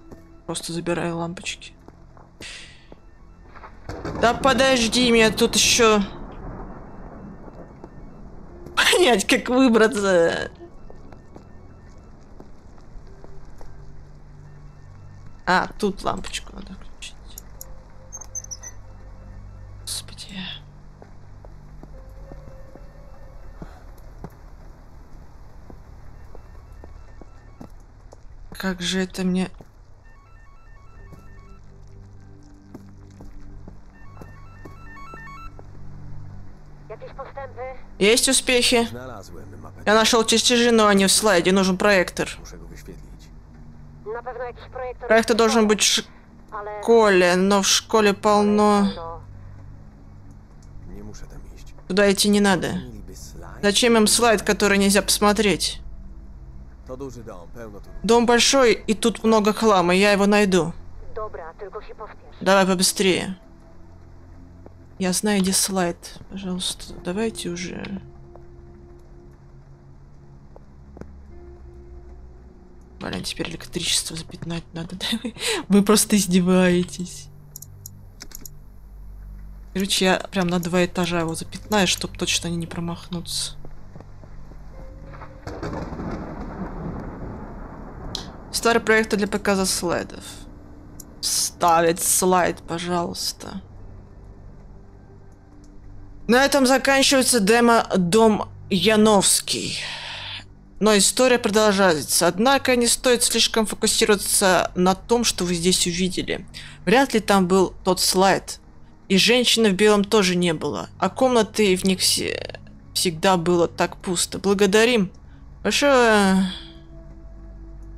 Просто забираю лампочки. Да подожди, меня тут еще... [LAUGHS] Понять, как выбраться. А, тут лампочку надо Как же это мне... Есть успехи? Я нашел чертежи, но они в слайде. Нужен проектор. Проектор должен быть в школе, но в школе полно... Туда идти не надо. Зачем им слайд, который нельзя посмотреть? Дом большой, и тут много хлама, я его найду. pospiesz. Давай побыстрее. Я знаю, где слайд. Пожалуйста, давайте уже. Блин, теперь электричество запятнать надо. [LAUGHS] Вы- Вы просто издеваетесь. Короче, я прям на два этажа его запятнаю, чтобы точно они не промахнуться. Старый проект для показа слайдов. Ставить слайд, пожалуйста. На этом заканчивается демо «Дом Яновский». Но история продолжается. Однако не стоит слишком фокусироваться на том, что вы здесь увидели. Вряд ли там был тот слайд. И женщины в белом тоже не было. А комнаты в них все... всегда было так пусто. Благодарим. Большое...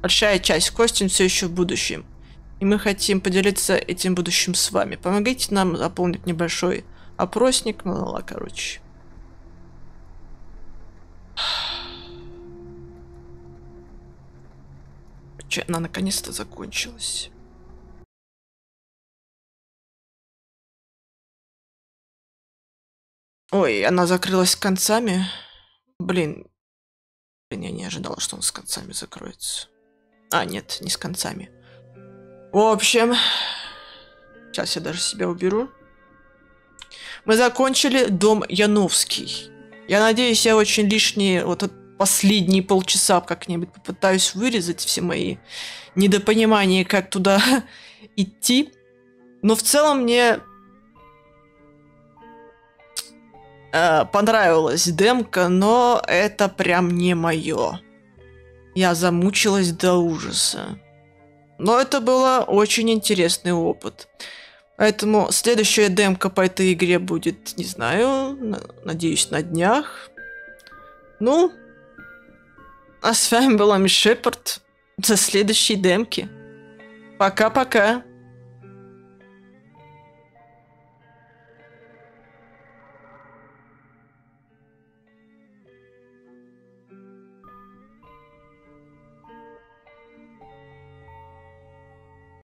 Большая часть Костин все еще в будущем. И мы хотим поделиться этим будущим с вами. Помогите нам заполнить небольшой опросник. Ну, ла, короче. Че, она наконец-то закончилась. Ой, она закрылась концами. Блин, Блин, я не ожидал, что он с концами закроется. А, нет, не с концами. В общем, сейчас я даже себя уберу. Мы закончили дом Яновский. Я надеюсь, я очень лишние, вот последние полчаса как-нибудь попытаюсь вырезать все мои недопонимания, как туда [LAUGHS] идти. Но в целом мне э, понравилась демка, но это прям не мое. Я замучилась до ужаса. Но это был очень интересный опыт. Поэтому следующая демка по этой игре будет, не знаю, на- надеюсь, на днях. Ну, а с вами была Мисс Шепард. До следующей демки. Пока-пока.